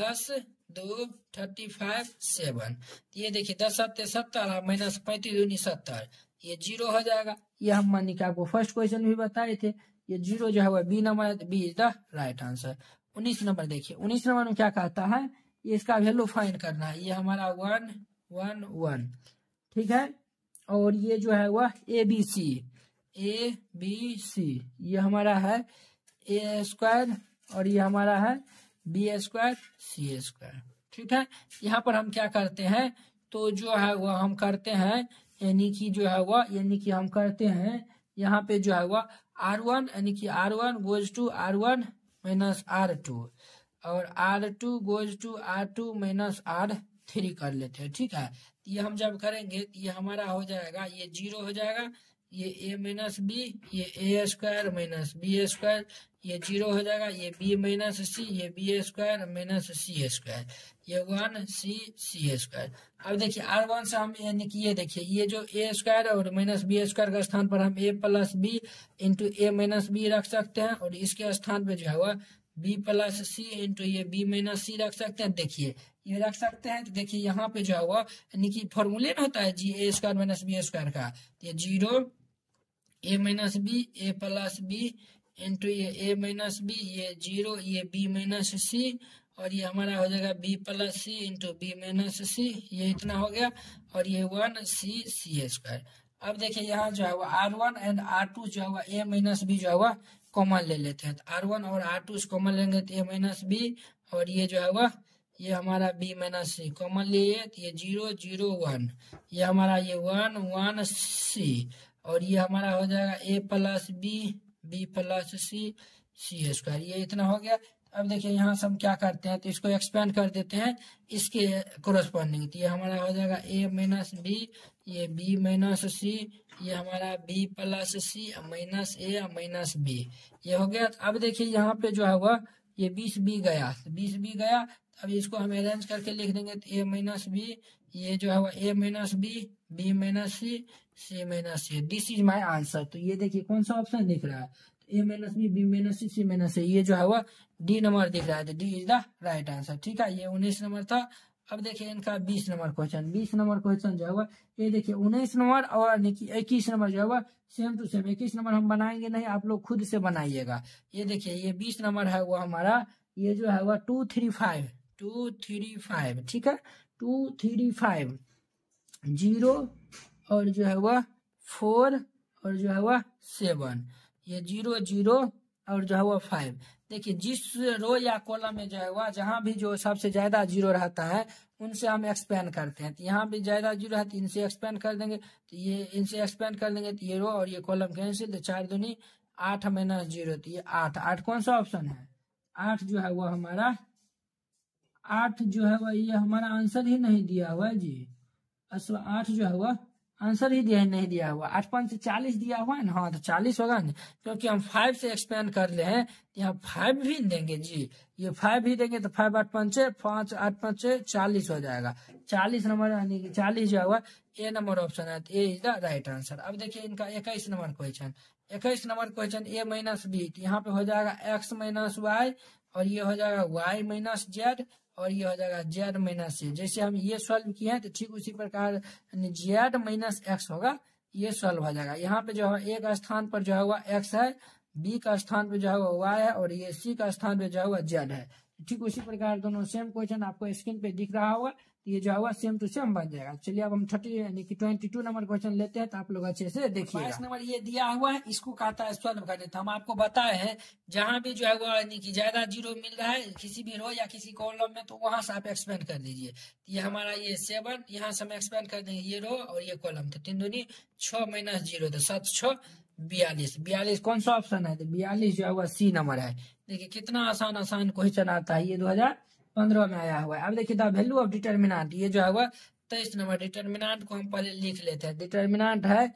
दस दो थर्टी फाइव सेवन ये देखिए, दस सत्तर सत्तर माइनस पैंतीस उन्नीस सत्तर। ये ज़ीरो हो जाएगा। ये हम मान के फ़र्स्ट क्वेश्चन भी बताए थे। ये ज़ीरो जो है वह B number B is the right answer उन्नीस नंबर देखिए, उन्नीस नंबर में क्या कहता है? ये इसका वैल्यू फाइंड करना है। ये हमारा वन वन वन ठीक है? और ये जो है वह A B C A B C ये हमारा है ए स्क्वायर और ये हमारा है बी स्क्वायर सी स्क्वायर ठीक है? यहाँ पर हम क्या करते हैं? तो जो है वह हम करते हैं, यानी कि जो है वह, यानी कि हम करते हैं, यहाँ पे जो है वह आर वन यानी कि R one goes to R one minus R two और R two goes to R two minus R three कर लेते हैं, ठीक है? ये हम जब करेंगे तो ये हमारा हो जाएगा, ये ज़ीरो हो जाएगा ये ए माइनस बी, ये A square minus B square, ये ज़ीरो हो जाएगा, ये बी माइनस सी, ये B square minus C square, ये वन सी सी स्क्वायर। अब देखिए, आर वन से हम यानी कि ये देखिए, ये जो ए स्क्वायर और माइनस बी स्क्वायर के स्थान पर हम A plus B into A minus B रख सकते हैं और इसके स्थान पर जो है वह बी प्लस सी इंटू ये बी माइनस सी रख सकते हैं। देखिए, ये रख सकते हैं तो देखिए यहाँ पे जो है वह यानी कि फॉर्मूले होता है जी A square minus B square का। ये zero A minus B A plus B into ये ए माइनस बी ये ज़ीरो ये बी माइनस सी और ये हमारा हो जाएगा B plus C into B minus C ये इतना हो गया और ये वन सी सी स्क्वायर अब देखिए यहाँ जो है वो R one and R two जो है ए माइनस बी जो है वो कॉमन ले लेते हैं। तो आर वन और आर टू कॉमन लेंगे तो ए माइनस बी और ये जो है वह ये हमारा बी माइनस सी कॉमन लिए ज़ीरो ज़ीरो वन ये हमारा ये वन वन सी और ये हमारा हो जाएगा A plus B B plus C C square ये इतना हो गया। अब देखिए यहाँ से हम क्या करते हैं तो इसको एक्सपेंड कर देते हैं। इसके कोरस्पॉन्डिंग तो ये हमारा हो जाएगा ए माइनस बी ये बी माइनस सी ये हमारा B plus C minus A minus B ये हो गया। अब देखिए यहाँ पे जो है वह ये बीस बी गया। तो बीस बी गया। अब इसको हम अरेंज करके लिख देंगे तो ए माइनस बी ये जो है वह A minus B B minus C C minus C this is my answer तो ये देखिए कौन सा ऑप्शन दिख रहा है? A minus B B minus C C minus C ये जो है वह डी नंबर दिख रहा है। तो D is the right answer ठीक है? ये उन्नीस नंबर था। अब देखिए इनका बीस नंबर क्वेश्चन बीस नंबर क्वेश्चन जो है वह ये देखिए उन्नीस नंबर और इक्कीस नंबर जो है वह सेम टू सेम इक्कीस नंबर हम बनाएँगे नहीं, आप लोग खुद से बनाइएगा। ये देखिए, ये बीस नंबर है वो हमारा, ये जो है वह two three five two three five ठीक है? टू थ्री फाइव ज़ीरो और जो है वह फोर और जो है वह सेवन। ये ज़ीरो ज़ीरो और जो है वह फाइव। देखिए, जिस रो या कॉलम में जो है वह जहाँ भी जो सबसे ज़्यादा ज़ीरो रहता है, उनसे हम एक्सपेंड करते हैं। तो यहाँ भी ज़्यादा ज़ीरो है तो इनसे एक्सपेंड कर देंगे। तो ये इनसे एक्सपेंड कर देंगे तो ये रो और ये कॉलम कैंसिल तो चार दूनी आठ माइनस ज़ीरो तो ये आठ। आठ कौन सा ऑप्शन है? आठ जो है वह हमारा, आठ जो है वह, ये हमारा आंसर ही नहीं दिया हुआ जी। अच्छा आठ जो है वह आंसर ही दिया है, नहीं दिया हुआ। आठ पाँच से चालीस दिया हुआ है ना? हाँ तो चालीस होगा ना? क्योंकि हम फाइव से एक्सपेंड कर रहे हैं यहाँ फाइव भी देंगे, जी। ये फाइव भी देंगे तो फाइव आठ पाँच छः पाँच आठ पाँच छः चालीस हो जाएगा। चालीस नंबर यानी कि चालीस जो हुआ, ए नंबर ऑप्शन है A is the right answer अब देखिए इनका इक्कीस नंबर क्वेश्चन इक्कीस number question A minus B यहाँ पे हो जाएगा एक्स माइनस वाई और ये हो जाएगा वाई माइनस जेड और ये हो जाएगा जेड माइनस ए। जैसे हम ये सॉल्व किए हैं तो ठीक उसी प्रकार जेड माइनस एक्स होगा, ये सॉल्व हो जाएगा। यहाँ पे जो है एक स्थान पर जो है वह एक्स है, बी का स्थान पे जो है वो वाई है, और ये सी का स्थान पे जो है वह जेड है। ठीक उसी प्रकार दोनों सेम क्वेश्चन आपको स्क्रीन पे दिख रहा होगा। तो ये जो है सेम टू सेम बन जाएगा। चलिए अब हम थर्टी, यानी कि ट्वेंटी टू नंबर क्वेश्चन लेते हैं तो आप लोग अच्छे से देखिए नंबर ये दिया हुआ है, इसको कहता है सॉल्व करने तो हम आपको बताए हैं, जहाँ भी जो है वो, यानी कि ज़्यादा ज़ीरो मिल रहा है, किसी भी रो या किसी कॉलम में तो वहाँ से आप एक्सपेंड कर दीजिए। ये हमारा ये सेवन यहाँ से हम एक्सपेंड कर देंगे ये रो और ये कॉलम तो तीन दूनी छह माइनस ज़ीरो तो सात छह बयालीस। बयालीस कौन सा ऑप्शन है? तो बयालीस जो है वह सी नंबर है। देखिए, कितना आसान आसान क्वेश्चन आता है ये दो हज़ार पंद्रह में आया हुआ है। अब देखिए, द वैल्यू ऑफ़ डिटर्मिनाट, ये जो है वह तेईस नंबर डिटर्मिनाट को हम पहले लिख लेते हैं। डिटर्मिनाट है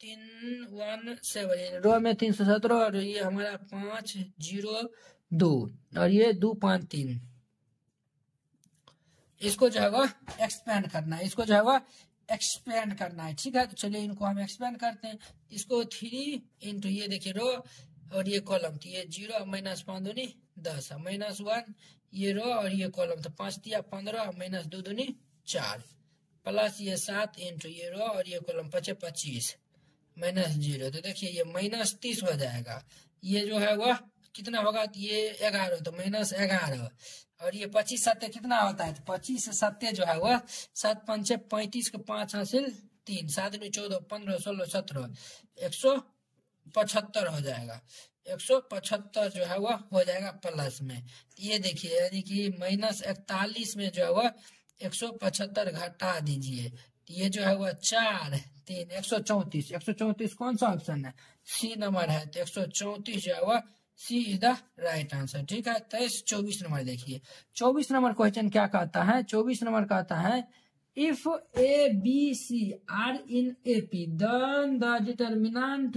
तीन, वन, सेवन रो में तीन सौ सत्रह, और ये हमारा पाँच, ज़ीरो, दो, और ये दो, पाँच, तीन। इसको जो है वो एक्सपेंड करना है। इसको जो है वो एक्सपेंड करना है। ठीक है तो चलिए इनको हम एक्सपेंड करते हैं। इसको थ्री इंटू ये देखिए रो, और ये कॉलम तो ये ज़ीरो माइनस पाँच दूनी। दस माइनस वन ये रो और ये कॉलम तो पाँच दिया पंद्रह माइनस दो दूनी चार। प्लस ये सात इंटू ये रो और ये कॉलम पचे पच्चीस माइनस ज़ीरो तो देखिए ये माइनस तीस हो जाएगा। ये जो है वह कितना होगा? तो ये ग्यारह तो माइनस ग्यारह। और ये पच्चीस सत्य कितना होता है? तो पच्चीस सत्य जो है वह सात पंचे पैंतीस को पाँच हासिल तीन, सात नौ चौदह, पंद्रह, सोलह, सत्रह, एक सौ पचहत्तर हो जाएगा। एक सौ पचहत्तर जो है वह हो जाएगा प्लस में। ये देखिए, यानी कि माइनस इकतालीस में जो है वह एक सौ पचहत्तर घटा दीजिए। ये जो है वह चार, तीन, एक सौ चौतीस। एक सौ चौतीस कौन सा ऑप्शन है? सी नंबर है। तो एक सौ चौतीस जो है वह C is the right answer ठीक है? तेईस चौबीस नंबर देखिए। चौबीस नंबर क्वेश्चन क्या कहता है? चौबीस नंबर कहता है if A B C are in A P then determinant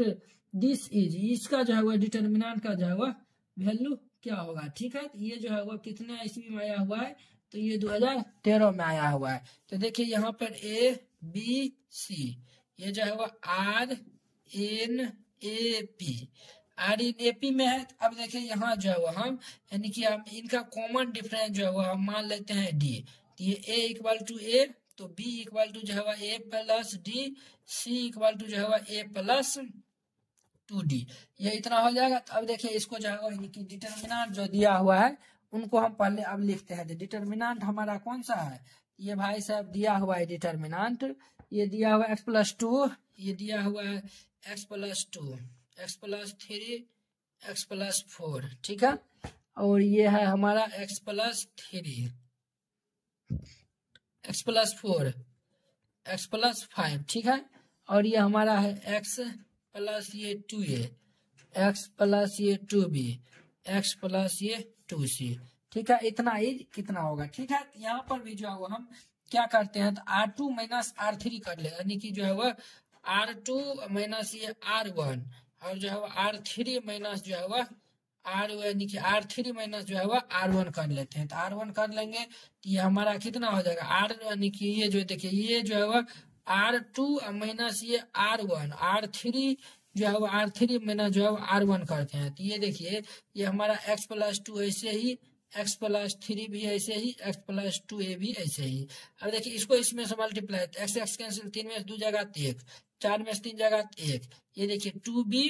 this is इसका जो है वह डिटर्मिनेंट का जो है वह वैल्यू क्या होगा? ठीक है? ये जो है वह कितने ईस्वी में आया हुआ है? तो ये 2013 में आया हुआ है। तो देखिए यहाँ पर ए बी सी ये जो है वह R N A P are in A P में है। अब देखिए यहाँ जो है वो हम, यानी कि हम इनका कॉमन डिफरेंस जो है वो हम मान लेते हैं डी तो ये ए इक्वल टू ए तो बी इक्वल टू जो है वह A plus D C equal to जो है वह ए प्लस टू डी। ये इतना हो जाएगा तो अब देखिए इसको जो है कि डिटर्मिनांट जो दिया हुआ है, उनको हम पहले अब लिखते हैं। डिटर्मिनाट हमारा कौन सा है? ये भाई साहब दिया हुआ है डिटर्मिनाट ये दिया हुआ एक्स प्लस टू ये दिया हुआ है x plus two x plus three x plus four ठीक है? और ये है हमारा x plus three x plus four x plus five ठीक है? और ये हमारा है एक्स प्लस ये टू ए एक्स प्लस ये टू बी एक्स प्लस ये टू सी। ठीक है, इतना एज कितना होगा। ठीक है, यहाँ पर भी जो है वो हम क्या करते हैं तो R two minus R three कर ले। यानी कि जो है वह आर टू माइनस ये आर वन और जो है वह आर थ्री माइनस जो है वह आर यानी कि आर थ्री माइनस जो है वह आर वन कर लेते हैं। तो आर वन कर लेंगे तो ये हमारा कितना हो जाएगा? आर यानी कि ये जो देखिए, ये जो है वह आर टू माइनस ये आर वन, आर थ्री जो है वो आर थ्री माइनस जो है वो आर वन करते हैं। तो ये देखिए, ये हमारा एक्स प्लस टू ऐसे ही एक्स प्लस थ्री भी ऐसे ही एक्स प्लस टू ए भी ऐसे ही। अब देखिए, इसको इसमें से मल्टीप्लाई एक्स एक्स कैंसिल तीन में दो जगह एक, चार में से तीन जगह एक। ये देखिए two B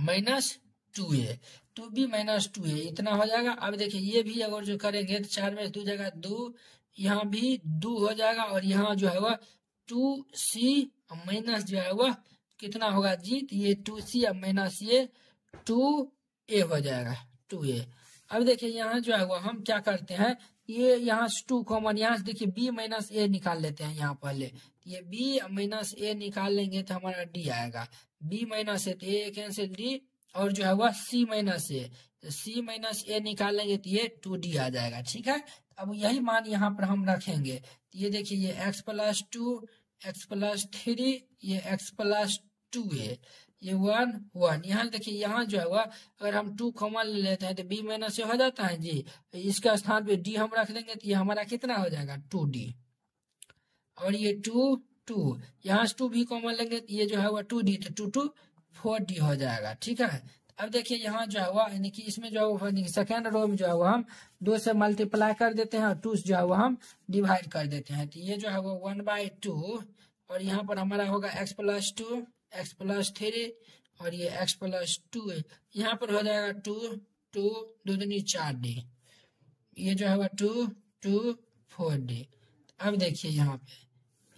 minus two A two B minus two A इतना हो जाएगा। अब देखिए, ये भी अगर जो करेंगे तो चार में दो जगह दो, यहाँ भी दो हो जाएगा, और यहाँ जो है वह टू सी माइनस जो है वह कितना होगा जी? तो ये टू सी माइनस ये टू ए हो जाएगा, टू ए। अब देखिए, यहाँ जो है वो हम क्या करते हैं? ये यहाँ से टू कॉमन यहाँ से देखिए बी माइनस ए निकाल लेते हैं यहाँ पहले। ये बी माइनस ए निकाल लेंगे तो हमारा डी आएगा। बी माइनस ए तो ए कैंसिल डी और जो है वह सी माइनस ए सी माइनस ए निकाल लेंगे तो ये टू डी आ जाएगा, ठीक है? अब यही मान यहाँ पर हम रखेंगे। तो ये देखिए, ये x plus two x plus three ये एक्स प्लस टू है। ये वन वन यहाँ देखिए, यहाँ जो है वह अगर हम टू कॉमन ले लेते हैं तो बी माइनस हो जाता है जी। इसके स्थान पे डी हम रख देंगे तो ये हमारा कितना हो जाएगा? टू डी और ये टू टू यहाँ से टू भी कॉमन लेंगे तो ये जो है वह टू डी तो टू टू फोर डी हो जाएगा। ठीक है? अब देखिए यहाँ जो है वह, यानी कि इसमें जो है सेकेंड रो में जो है वो हम दो से मल्टीप्लाई कर देते हैं और टू से जो है वो हम डिवाइड कर देते हैं। तो ये जो है वो वन बाई टू और यहाँ पर हमारा होगा x plus two x plus three और ये एक्स प्लस टू यहाँ पर हो जाएगा टू टू दो दूनी चार डी। ये जो है वह टू टू फोर डी। अब देखिए यहाँ पे,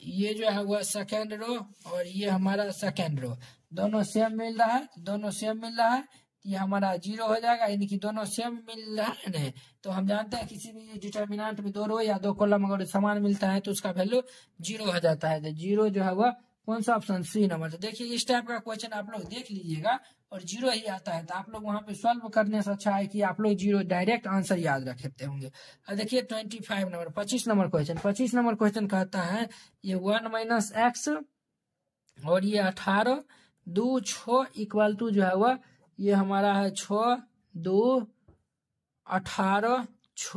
ये जो है वह सेकेंड रो और ये हमारा सेकेंड रो दोनों सेम मिल रहा है, दोनों सेम मिल रहा है ये हमारा ज़ीरो हो जाएगा, यानी कि दोनों सेम मिल रहा है। तो हम जानते हैं किसी भी डिटर्मिनेंट में दो रो या दो कॉलम अगर समान मिलता है तो उसका वैल्यू ज़ीरो हो जाता है। तो ज़ीरो जो है वह कौन सा ऑप्शन सी नंबर तो देखिए, इस टाइप का क्वेश्चन आप लोग देख लीजिएगा, और ज़ीरो ही आता है। तो आप लोग वहाँ पे सॉल्व करने से अच्छा है कि आप लोग ज़ीरो डायरेक्ट आंसर याद रखते होंगे। और देखिए ट्वेंटी फाइव नंबर पच्चीस नंबर क्वेश्चन पच्चीस नंबर क्वेश्चन कहता है, ये वन माइनस एक्स और ये अठारह दो, छ इक्वल टू जो है वह ये हमारा है छ, दो, अठारह, छ।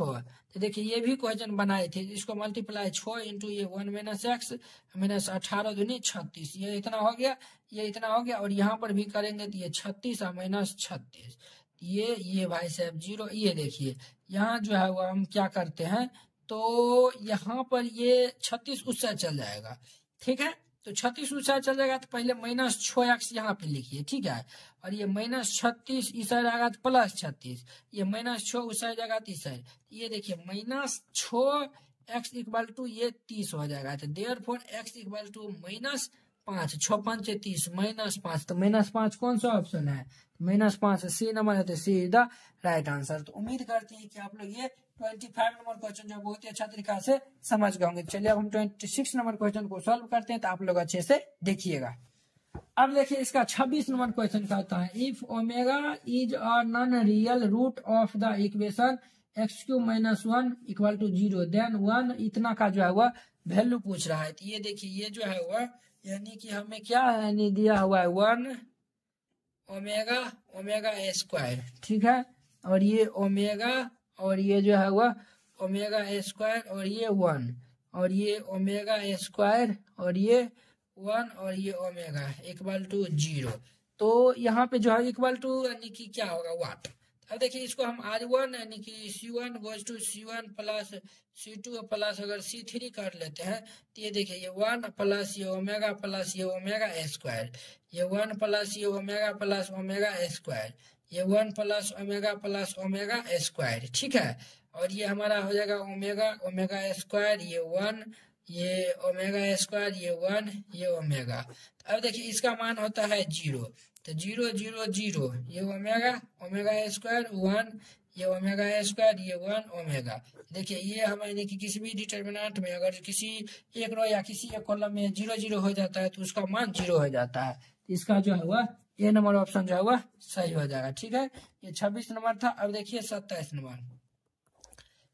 तो देखिए, ये भी क्वेश्चन बनाए थे, इसको मल्टीप्लाई छ इंटू ये वन माइनस एक्स माइनस अठारह दूनी छत्तीस। ये इतना हो गया, ये इतना हो गया, और यहाँ पर भी करेंगे तो ये छत्तीस और माइनस छत्तीस। ये ये भाई साहब, ज़ीरो, ये देखिए, यहाँ जो है वो हम क्या करते हैं तो यहाँ पर ये छत्तीस उससे चल जाएगा, ठीक है? तो छत्तीस ऊँचा चल जाएगा तो पहले माइनस छ एक्स यहाँ पे लिखिए, ठीक है? और ये माइनस छत्तीस इस साइड आएगा तो प्लस छत्तीस। ये माइनस छो उस साइड जाएगा तो इस साइड ये देखिए, माइनस छो एक्स इक्वल टू ये तीस हो जाएगा तो therefore x equal to minus पाँच, छ, पाँच तीस, माइनस पाँच तो माइनस पाँच कौन सा ऑप्शन है? माइनस पाँच सी नंबर है तो C is the right answer तो उम्मीद करते हैं कि आप लोग ये ट्वेंटी फाइव नंबर क्वेश्चन जो बहुत ही अच्छा तरीका से समझ गए होंगे। चलिए, अब हम ट्वेंटी सिक्स नंबर क्वेश्चन को सॉल्व करते हैं तो आप लोग अच्छे से देखिएगा। अब देखिए, इसका छब्बीस नंबर क्वेश्चन कहता है। If omega is a non real root of the equation x cube minus one equal to zero then one इतना का जो है, वह वैल्यू पूछ रहा है। तो ये देखिए, ये जो है, वह यानी कि हमें क्या यानी दिया हुआ है? One omega omega square. ठीक है? और ये ओमेगा, और ये जो है वह ओमेगा स्क्वायर, और ये वन। और ये ओमेगा स्क्वायर, और ये वन, और ये ओमेगा। Equal to zero. तो यहाँ पे जो है इक्वल टू यानी कि क्या होगा? वाट। अब देखिए, इसको हम आर वन यानी कि C one goes to C one plus C two plus अगर सी थ्री कर लेते हैं तो ये देखिए, ये वन प्लस ये ओमेगा प्लस ये ओमेगा स्क्वायर ये वन प्लस ये ओमेगा प्लस ओमेगा स्क्वायर ये one plus omega plus omega square ठीक है? और ये हमारा हो जाएगा ओमेगा ओमेगा स्क्वायर ये वन ये ओमेगा स्क्वायर ये वन ये ओमेगा अब देखिए, इसका मान होता है ज़ीरो तो ज़ीरो ज़ीरो ज़ीरो ये ओमेगा ओमेगा स्क्वायर वन ये ओमेगा स्क्वायर ये वन ओमेगा देखिए, ये हम यानी कि किसी भी डिटर्मिनेंट में अगर किसी एक रो या किसी एक कॉलम में ज़ीरो ज़ीरो हो जाता है तो उसका मान ज़ीरो हो जाता है। तो इसका जो है वह ए नंबर ऑप्शन जो है वह सही हो जाएगा, ठीक है? ये छब्बीस नंबर था, अब देखिए सत्ताईस नंबर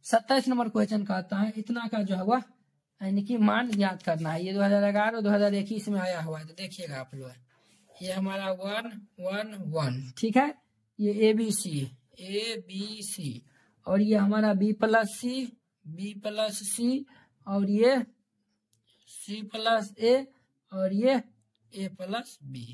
सत्ताईस नंबर क्वेश्चन कहता है, इतना का जो है वह यानी कि मान ज्ञात करना है। ये दो हज़ार ग्यारह, दो हज़ार इक्कीस में आया हुआ है तो देखिएगा आप लोग। ये हमारा वन वन वन। ठीक है? ये A B C A B C और ये हमारा B plus C B plus C और ये सी प्लस ए और ये ए प्लस बी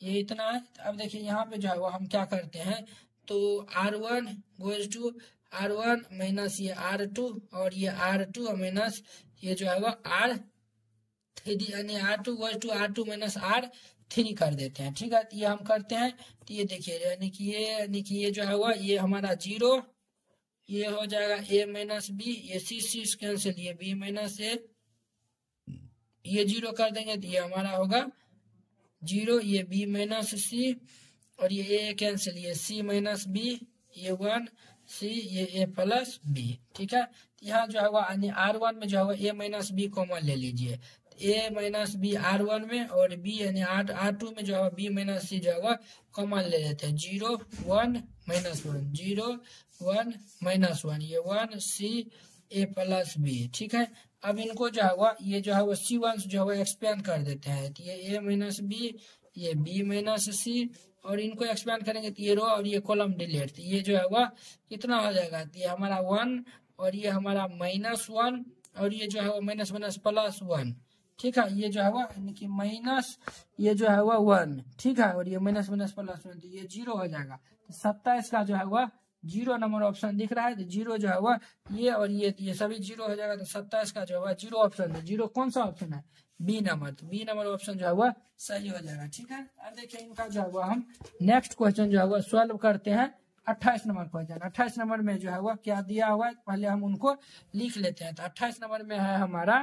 ये इतना है। अब देखिए यहाँ पे जो है वो हम क्या करते हैं? तो R one goes to R one minus ये आर टू और ये आर टू और माइनस ये जो है वो आर थ्री यानी R two goes to R two minus R three कर देते हैं। ठीक है तो ये हम करते हैं। तो ये देखिए यानी कि ये, यानी कि ये जो है वो ये हमारा ज़ीरो, ये हो जाएगा ए माइनस बी, ये सी सी कैंसिल, ये बी माइनस ए, ये ज़ीरो कर देंगे तो ये हमारा होगा ज़ीरो, ये बी माइनस सी, और ये ए कैंसिल, ये सी माइनस बी, ये वन, सी, ये ए प्लस बी। ठीक है यहाँ जो है आर वन में जो है ए माइनस बी कॉमन ले लीजिए। A minus B R one में और बी यानी आर आर टू में जो है बी माइनस सी जो है कॉमन ले लेते हैं। Zero one minus one zero one minus one ये one C A plus B ठीक है? अब इनको जो है ये जो है, वो सी वन जो है एक्सपेंड कर देते हैं। तो ये ए माइनस बी ये बी माइनस सी और इनको एक्सपेंड करेंगे तो ये रो और ये कॉलम डिलीट तो ये जो है वह कितना हो जाएगा? तो ये हमारा वन और ये हमारा माइनस वन और ये जो है, वो माइनस माइनस प्लस वन ठीक है, ये जो है वह, यानी कि माइनस ये जो है वह वन ठीक है, और ये माइनस माइनस प्लस वन तो ये ज़ीरो हो जाएगा। तो सत्ताईस का जो है वह ज़ीरो नंबर ऑप्शन दिख रहा है तो ज़ीरो जो है वह ये और ये ये सभी ज़ीरो हो जाएगा तो सत्ताईस का जो है ज़ीरो ऑप्शन है। ज़ीरो कौन सा ऑप्शन है? बी नंबर तो बी नंबर ऑप्शन जो है वह सही हो जाएगा, ठीक है? अब देखिए इनका जो है वह हम नेक्स्ट क्वेश्चन जो है वह सॉल्व करते हैं, अट्ठाईस नंबर क्वेश्चन अट्ठाईस नंबर में जो है वह क्या दिया हुआ है? पहले हम उनको लिख लेते हैं। तो अट्ठाईस नंबर में है हमारा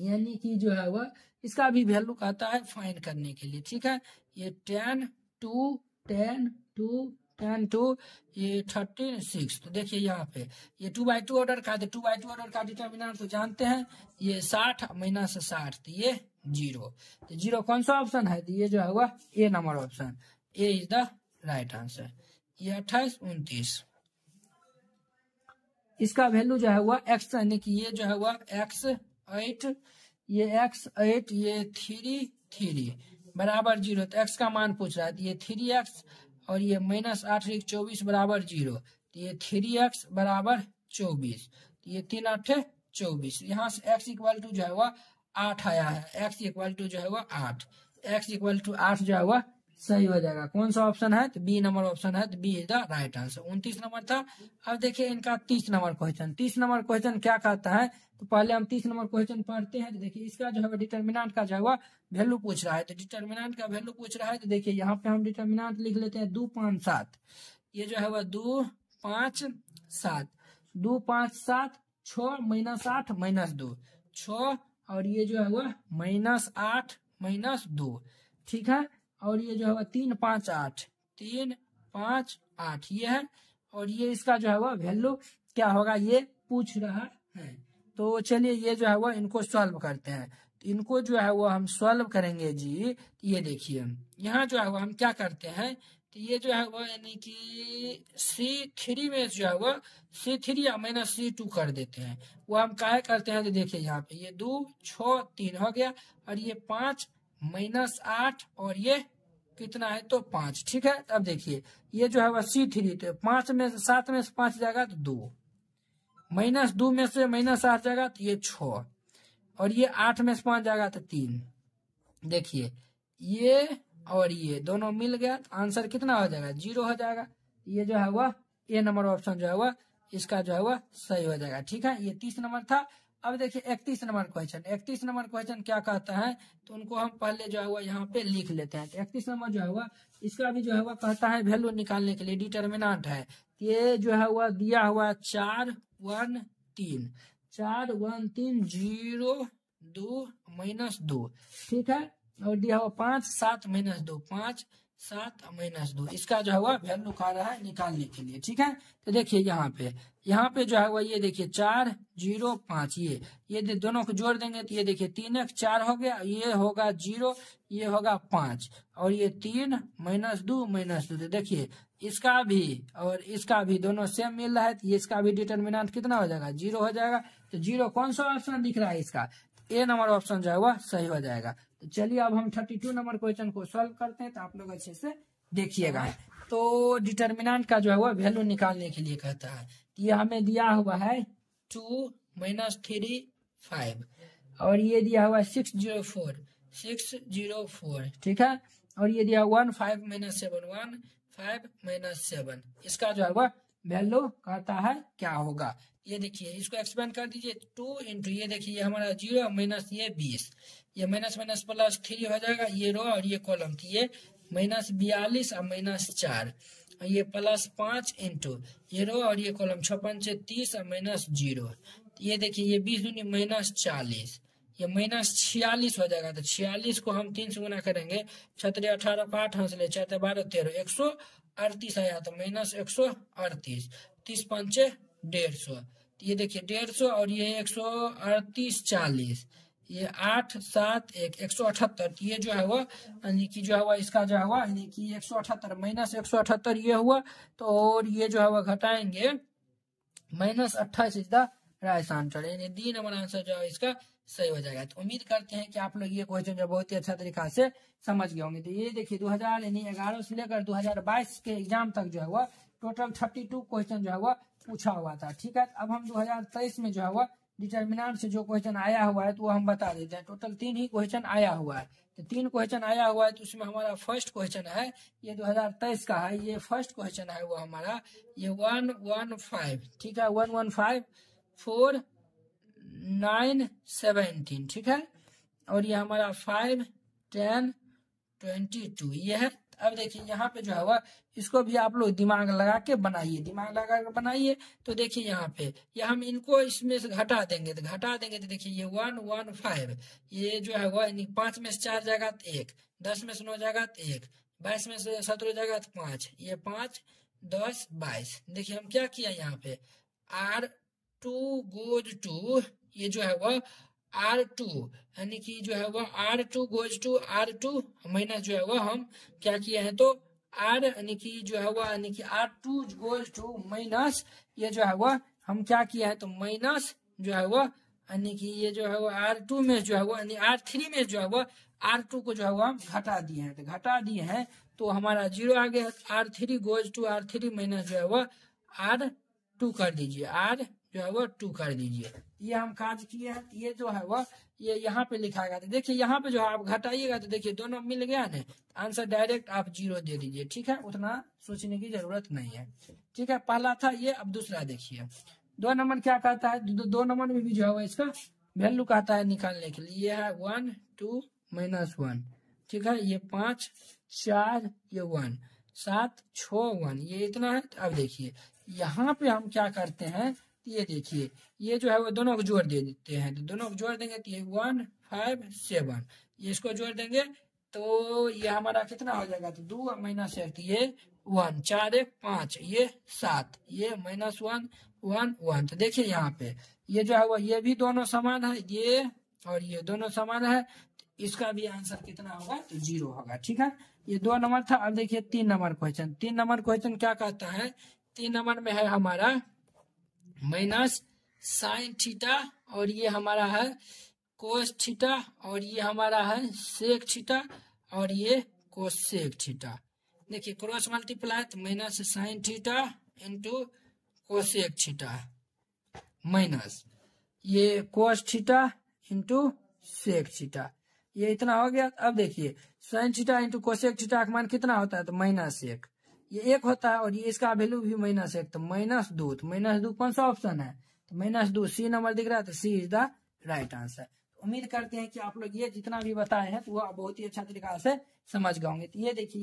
यानी कि जो है वह इसका भी वैल्यू कहता है फाइन करने के लिए। ठीक है? ये ten two ten two ten two ये थर्टीन सिक्स तो देखिए यहाँ पे, ये टू बाई टू ऑर्डर का टू बाई टू ऑर्डर का डिटर्मिनेंट तो जानते हैं, ये साठ माइनस साठ तो ये ज़ीरो तो ज़ीरो कौन सा ऑप्शन है? तो ये जो है वह A number option A is the right answer ये अट्ठाईस, उनतीस। इसका वैल्यू जो है वह एक्स यानी कि ये जो है वह एक्स एट ये एक्स एट ये थ्री थ्री। बराबर ज़ीरो तो एक्स का मान पूछ रहा है तो ये थ्री एक्स और ये माइनस आठ एक चौबीस बराबर ज़ीरो तो ये थ्री एक्स बराबर चौबीस तो ये तीन आठ चौबीस। यहाँ से एक्स इक्वल टू जो है वह आठ आया है एक्स इक्वल टू जो है वह आठ एक्स इक्वल टू आठ जो है वह सही हो जाएगा। कौन सा ऑप्शन है? तो बी नंबर ऑप्शन है तो B is the right answer उनतीस नंबर था। अब देखिए इनका तीस नंबर क्वेश्चन तीस नंबर क्वेश्चन क्या कहता है? तो पहले हम तीस नंबर क्वेश्चन पढ़ते हैं तो देखिए इसका जो है डिटर्मिनांट का जो है वैल्यू पूछ रहा है। तो डिटर्मिनांट का वैल्यू पूछ रहा है तो देखिए यहाँ पे हम डिटर्मिनाट लिख लेते हैं, दो पाँच सात। ये जो है वह दो पाँच सात। दो पाँच सात, छ माइनस आठ माइनस दो। छ और ये जो है वह माइनस आठ माइनस दो। ठीक है? और ये जो है तीन पाँच आठ, तीन पाँच आठ, ये है। और ये इसका जो है वह वैल्यू क्या होगा, ये पूछ रहा है। तो चलिए ये जो है वह इनको सॉल्व करते हैं। इनको जो है वो हम सॉल्व करेंगे जी, ये देखिए। यहाँ जो है वो हम क्या करते हैं तो ये जो है वो यानी कि सी थ्री में जो है वो सी थ्री या माइनस सी टू कर देते हैं। वो हम क्या करते हैं तो देखिए यहाँ पे ये दो, छ, तीन हो गया। और ये पाँच माइनस आठ और ये कितना है? तो पाँच, ठीक है? अब देखिए, ये जो है वह सी थ्री तो पाँच में सात में से पाँच जाएगा तो दो। माइनस दो में से माइनस आठ जाएगा तो ये छ। और ये आठ में से पाँच जाएगा तो तीन। देखिए, ये और ये दोनों मिल गया तो आंसर कितना हो जाएगा? ज़ीरो हो जाएगा। ये जो है वह ए नंबर ऑप्शन जो है वह इसका जो है वह सही हो जाएगा, ठीक है? ये तीस नंबर था अब देखिए, इकतीस नंबर क्वेश्चन इकतीस नंबर क्वेश्चन क्या कहता है? तो उनको हम पहले जो है यहाँ पे लिख लेते हैं। तो इकतीस नंबर जो है वह इसका भी जो है वह कहता है वैल्यू निकालने के लिए डिटर्मिनाट है। ये जो है वह दिया हुआ चार, वन, तीन। चार, वन, तीन, ज़ीरो, दो, माइनस दो। ठीक है? और दिया हुआ पाँच, सात, माइनस दो। पाँच सात माइनस दो। इसका जो है वह वैल्यू खा रहा है निकालने के लिए, ठीक है? तो देखिए यहाँ पे यहाँ पे जो है वह ये देखिए चार, ज़ीरो, पाँच, ये। ये दोनों को जोड़ देंगे तो ये देखिए तीन एक, चार हो गया, ये होगा ज़ीरो, ये होगा पाँच। और ये तीन माइनस दो माइनस दो। तो देखिए, इसका भी और इसका भी दोनों सेम मिल रहा है तो इसका भी डिटर्मिनेंट कितना हो जाएगा? ज़ीरो हो जाएगा। तो ज़ीरो कौन सा ऑप्शन दिख रहा है इसका? ए नंबर ऑप्शन जो है वह सही हो जाएगा। तो चलिए अब हम थर्टी टू नंबर क्वेश्चन को सॉल्व करते हैं तो आप लोग अच्छे से देखिएगा। तो डिटर्मिनेंट का जो है वह वैल्यू निकालने के लिए कहता है ये हमें दिया हुआ है टू माइनस थ्री फाइव और ये दिया हुआ है six zero four six zero four ठीक है? और ये दिया one five minus seven one five minus seven इसका जो है वह वैल्यू कहता है क्या होगा? ये देखिए, इसको एक्सपेंड कर दीजिए। टू इंटू ये देखिए हमारा ज़ीरो माइनस ये बीस। ये माइनस माइनस प्लस थ्री हो जाएगा, ये रो और ये कॉलम तो ये माइनस बयालीस और माइनस चार। ये प्लस पाँच इंटू ये रो और ये कॉलम छप्पन से तीस और माइनस ज़ीरो। ये देखिए, ये बीस दूनी माइनस चालीस। ये माइनस छियालीस हो जाएगा तो छियालीस को हम तीन से गुना करेंगे। छतरे अठारह को आठ हंस ले चार बारह, तेरह, एक सौ अड़तीस आया तो माइनस एक सौ अड़तीस। तीस पंचे डेढ़ सौ। ये देखिए, डेढ़ सौ और ये एक सौ अड़तीस, चालीस। ये आठ, सात, एक एक सौ अठहत्तर। ये जो है वो यानी कि जो है वो इसका जो है वो यानी कि एक सौ अठहत्तर माइनस एक सौ अठहत्तर ये हुआ तो और ये जो है वो घटाएँगे। माइनस अट्ठाईस इज़ द राइट आंसर, यानी डी नंबर आंसर जो है इसका सही हो जाएगा। तो उम्मीद करते हैं कि आप लोग ये क्वेश्चन जो बहुत ही अच्छा तरीका से समझ गए होंगे। तो ये देखिए 2000 यानी ग्यारह से लेकर 2022 के एग्ज़ाम तक जो है वो टोटल 32 क्वेश्चन जो है वो पूछा हुआ था, ठीक है? अब हम 2023 में जो है वो डिटर्मिनांट से जो क्वेश्चन आया हुआ है तो वो हम बता देते हैं। टोटल तीन ही क्वेश्चन आया हुआ है। तो तीन क्वेश्चन आया हुआ है तो उसमें हमारा फ़र्स्ट क्वेश्चन है, ये 2023 का है, ये फ़र्स्ट क्वेश्चन है वो हमारा, ये वन वन फाइव ठीक है? One one five four nine seventeen ठीक है? और ये हमारा फाइव टेन ट्वेंटी टू ये है। अब देखिए यहाँ पे जो है, वह इसको भी आप लोग दिमाग लगा के बनाइए, दिमाग लगा के बनाइए। तो देखिए यहाँ पे, ये हम इनको इसमें से घटा देंगे तो घटा देंगे तो देखिए ये वन वन, फाइव, ये जो है, वह पाँच में से चार जाएगा तो एक, दस में से नौ जाएगा तो एक, बाईस में से सत्रह जाएगा तो पाँच, ये पाँच, दस, बाईस। देखिए हम क्या किया यहाँ पे, आर टू गोज टू, ये जो है, वह आर टू यानी कि जो है वह R two goes to R two minus जो है वह हम क्या किए हैं तो आर यानी कि जो है वह यानी कि R two goes to minus ये जो है वह हम क्या किया है तो माइनस जो है वह यानी कि ये जो है वो आर टू में जो है वो यानी आर थ्री में जो है वो आर टू को जो है वो हम घटा दिए हैं तो घटा दिए हैं तो हमारा ज़ीरो आ गया R three goes to R three minus जो है वो आर टू कर दीजिए आर जो है वो टू कर दीजिए ये हम काज किए हैं ये जो है वो ये यहाँ पे लिखा गया था। देखिए यहाँ पे जो है आप घटाइएगा तो देखिए दोनों मिल गया ना। आंसर डायरेक्ट आप ज़ीरो दे दीजिए ठीक है? उतना सोचने की ज़रूरत नहीं है। ठीक है पहला था ये अब दूसरा देखिए। दो नंबर क्या कहता है? दो, दो नंबर में भी जो है वो इसका वैल्यू कहता है निकालने के लिए। ये है वन टू माइनस वन ठीक है ये पाँच चार ये वन सात छ वन ये इतना है तो अब देखिए। यहाँ पे हम क्या करते हैं? ये देखिए, ये जो है वो दोनों को जोड़ दे देते हैं। तो दोनों को जोड़ देंगे तो ये वन, फाइव, सेवन। ये इसको जोड़ देंगे तो ये हमारा कितना हो जाएगा? तो दो माइनस एक तो ये वन, चार एक पाँच, ये सात, ये माइनस वन वन वन। तो देखिए यहाँ पे, ये जो है वो, ये भी दोनों समान है, ये और ये दोनों समान है इसका भी आंसर कितना होगा? तो ज़ीरो होगा, ठीक है? ये दो नंबर था, अब देखिए तीन नंबर क्वेश्चन। तीन नंबर क्वेश्चन क्या कहता है? तीन नंबर में है हमारा माइनस साइन थीटा और ये हमारा है कोस थीटा और ये हमारा है सेक थीटा और ये कोसेक थीटा। देखिए cross multiply minus sine theta into cosec theta minus ये cos theta into sec theta. ये इतना हो गया। अब देखिए sine theta into cosec theta का मान कितना होता है? तो माइनस एक ये एक होता है और ये इसका वैल्यू भी माइनस एक तो माइनस दो तो माइनस दो कौन सा ऑप्शन है? तो माइनस दो सी नंबर दिख रहा है तो C is the right answer उम्मीद करते हैं कि आप लोग ये जितना भी बताए हैं तो वो बहुत ही अच्छा तरीका से समझ गए तो ये देखिए।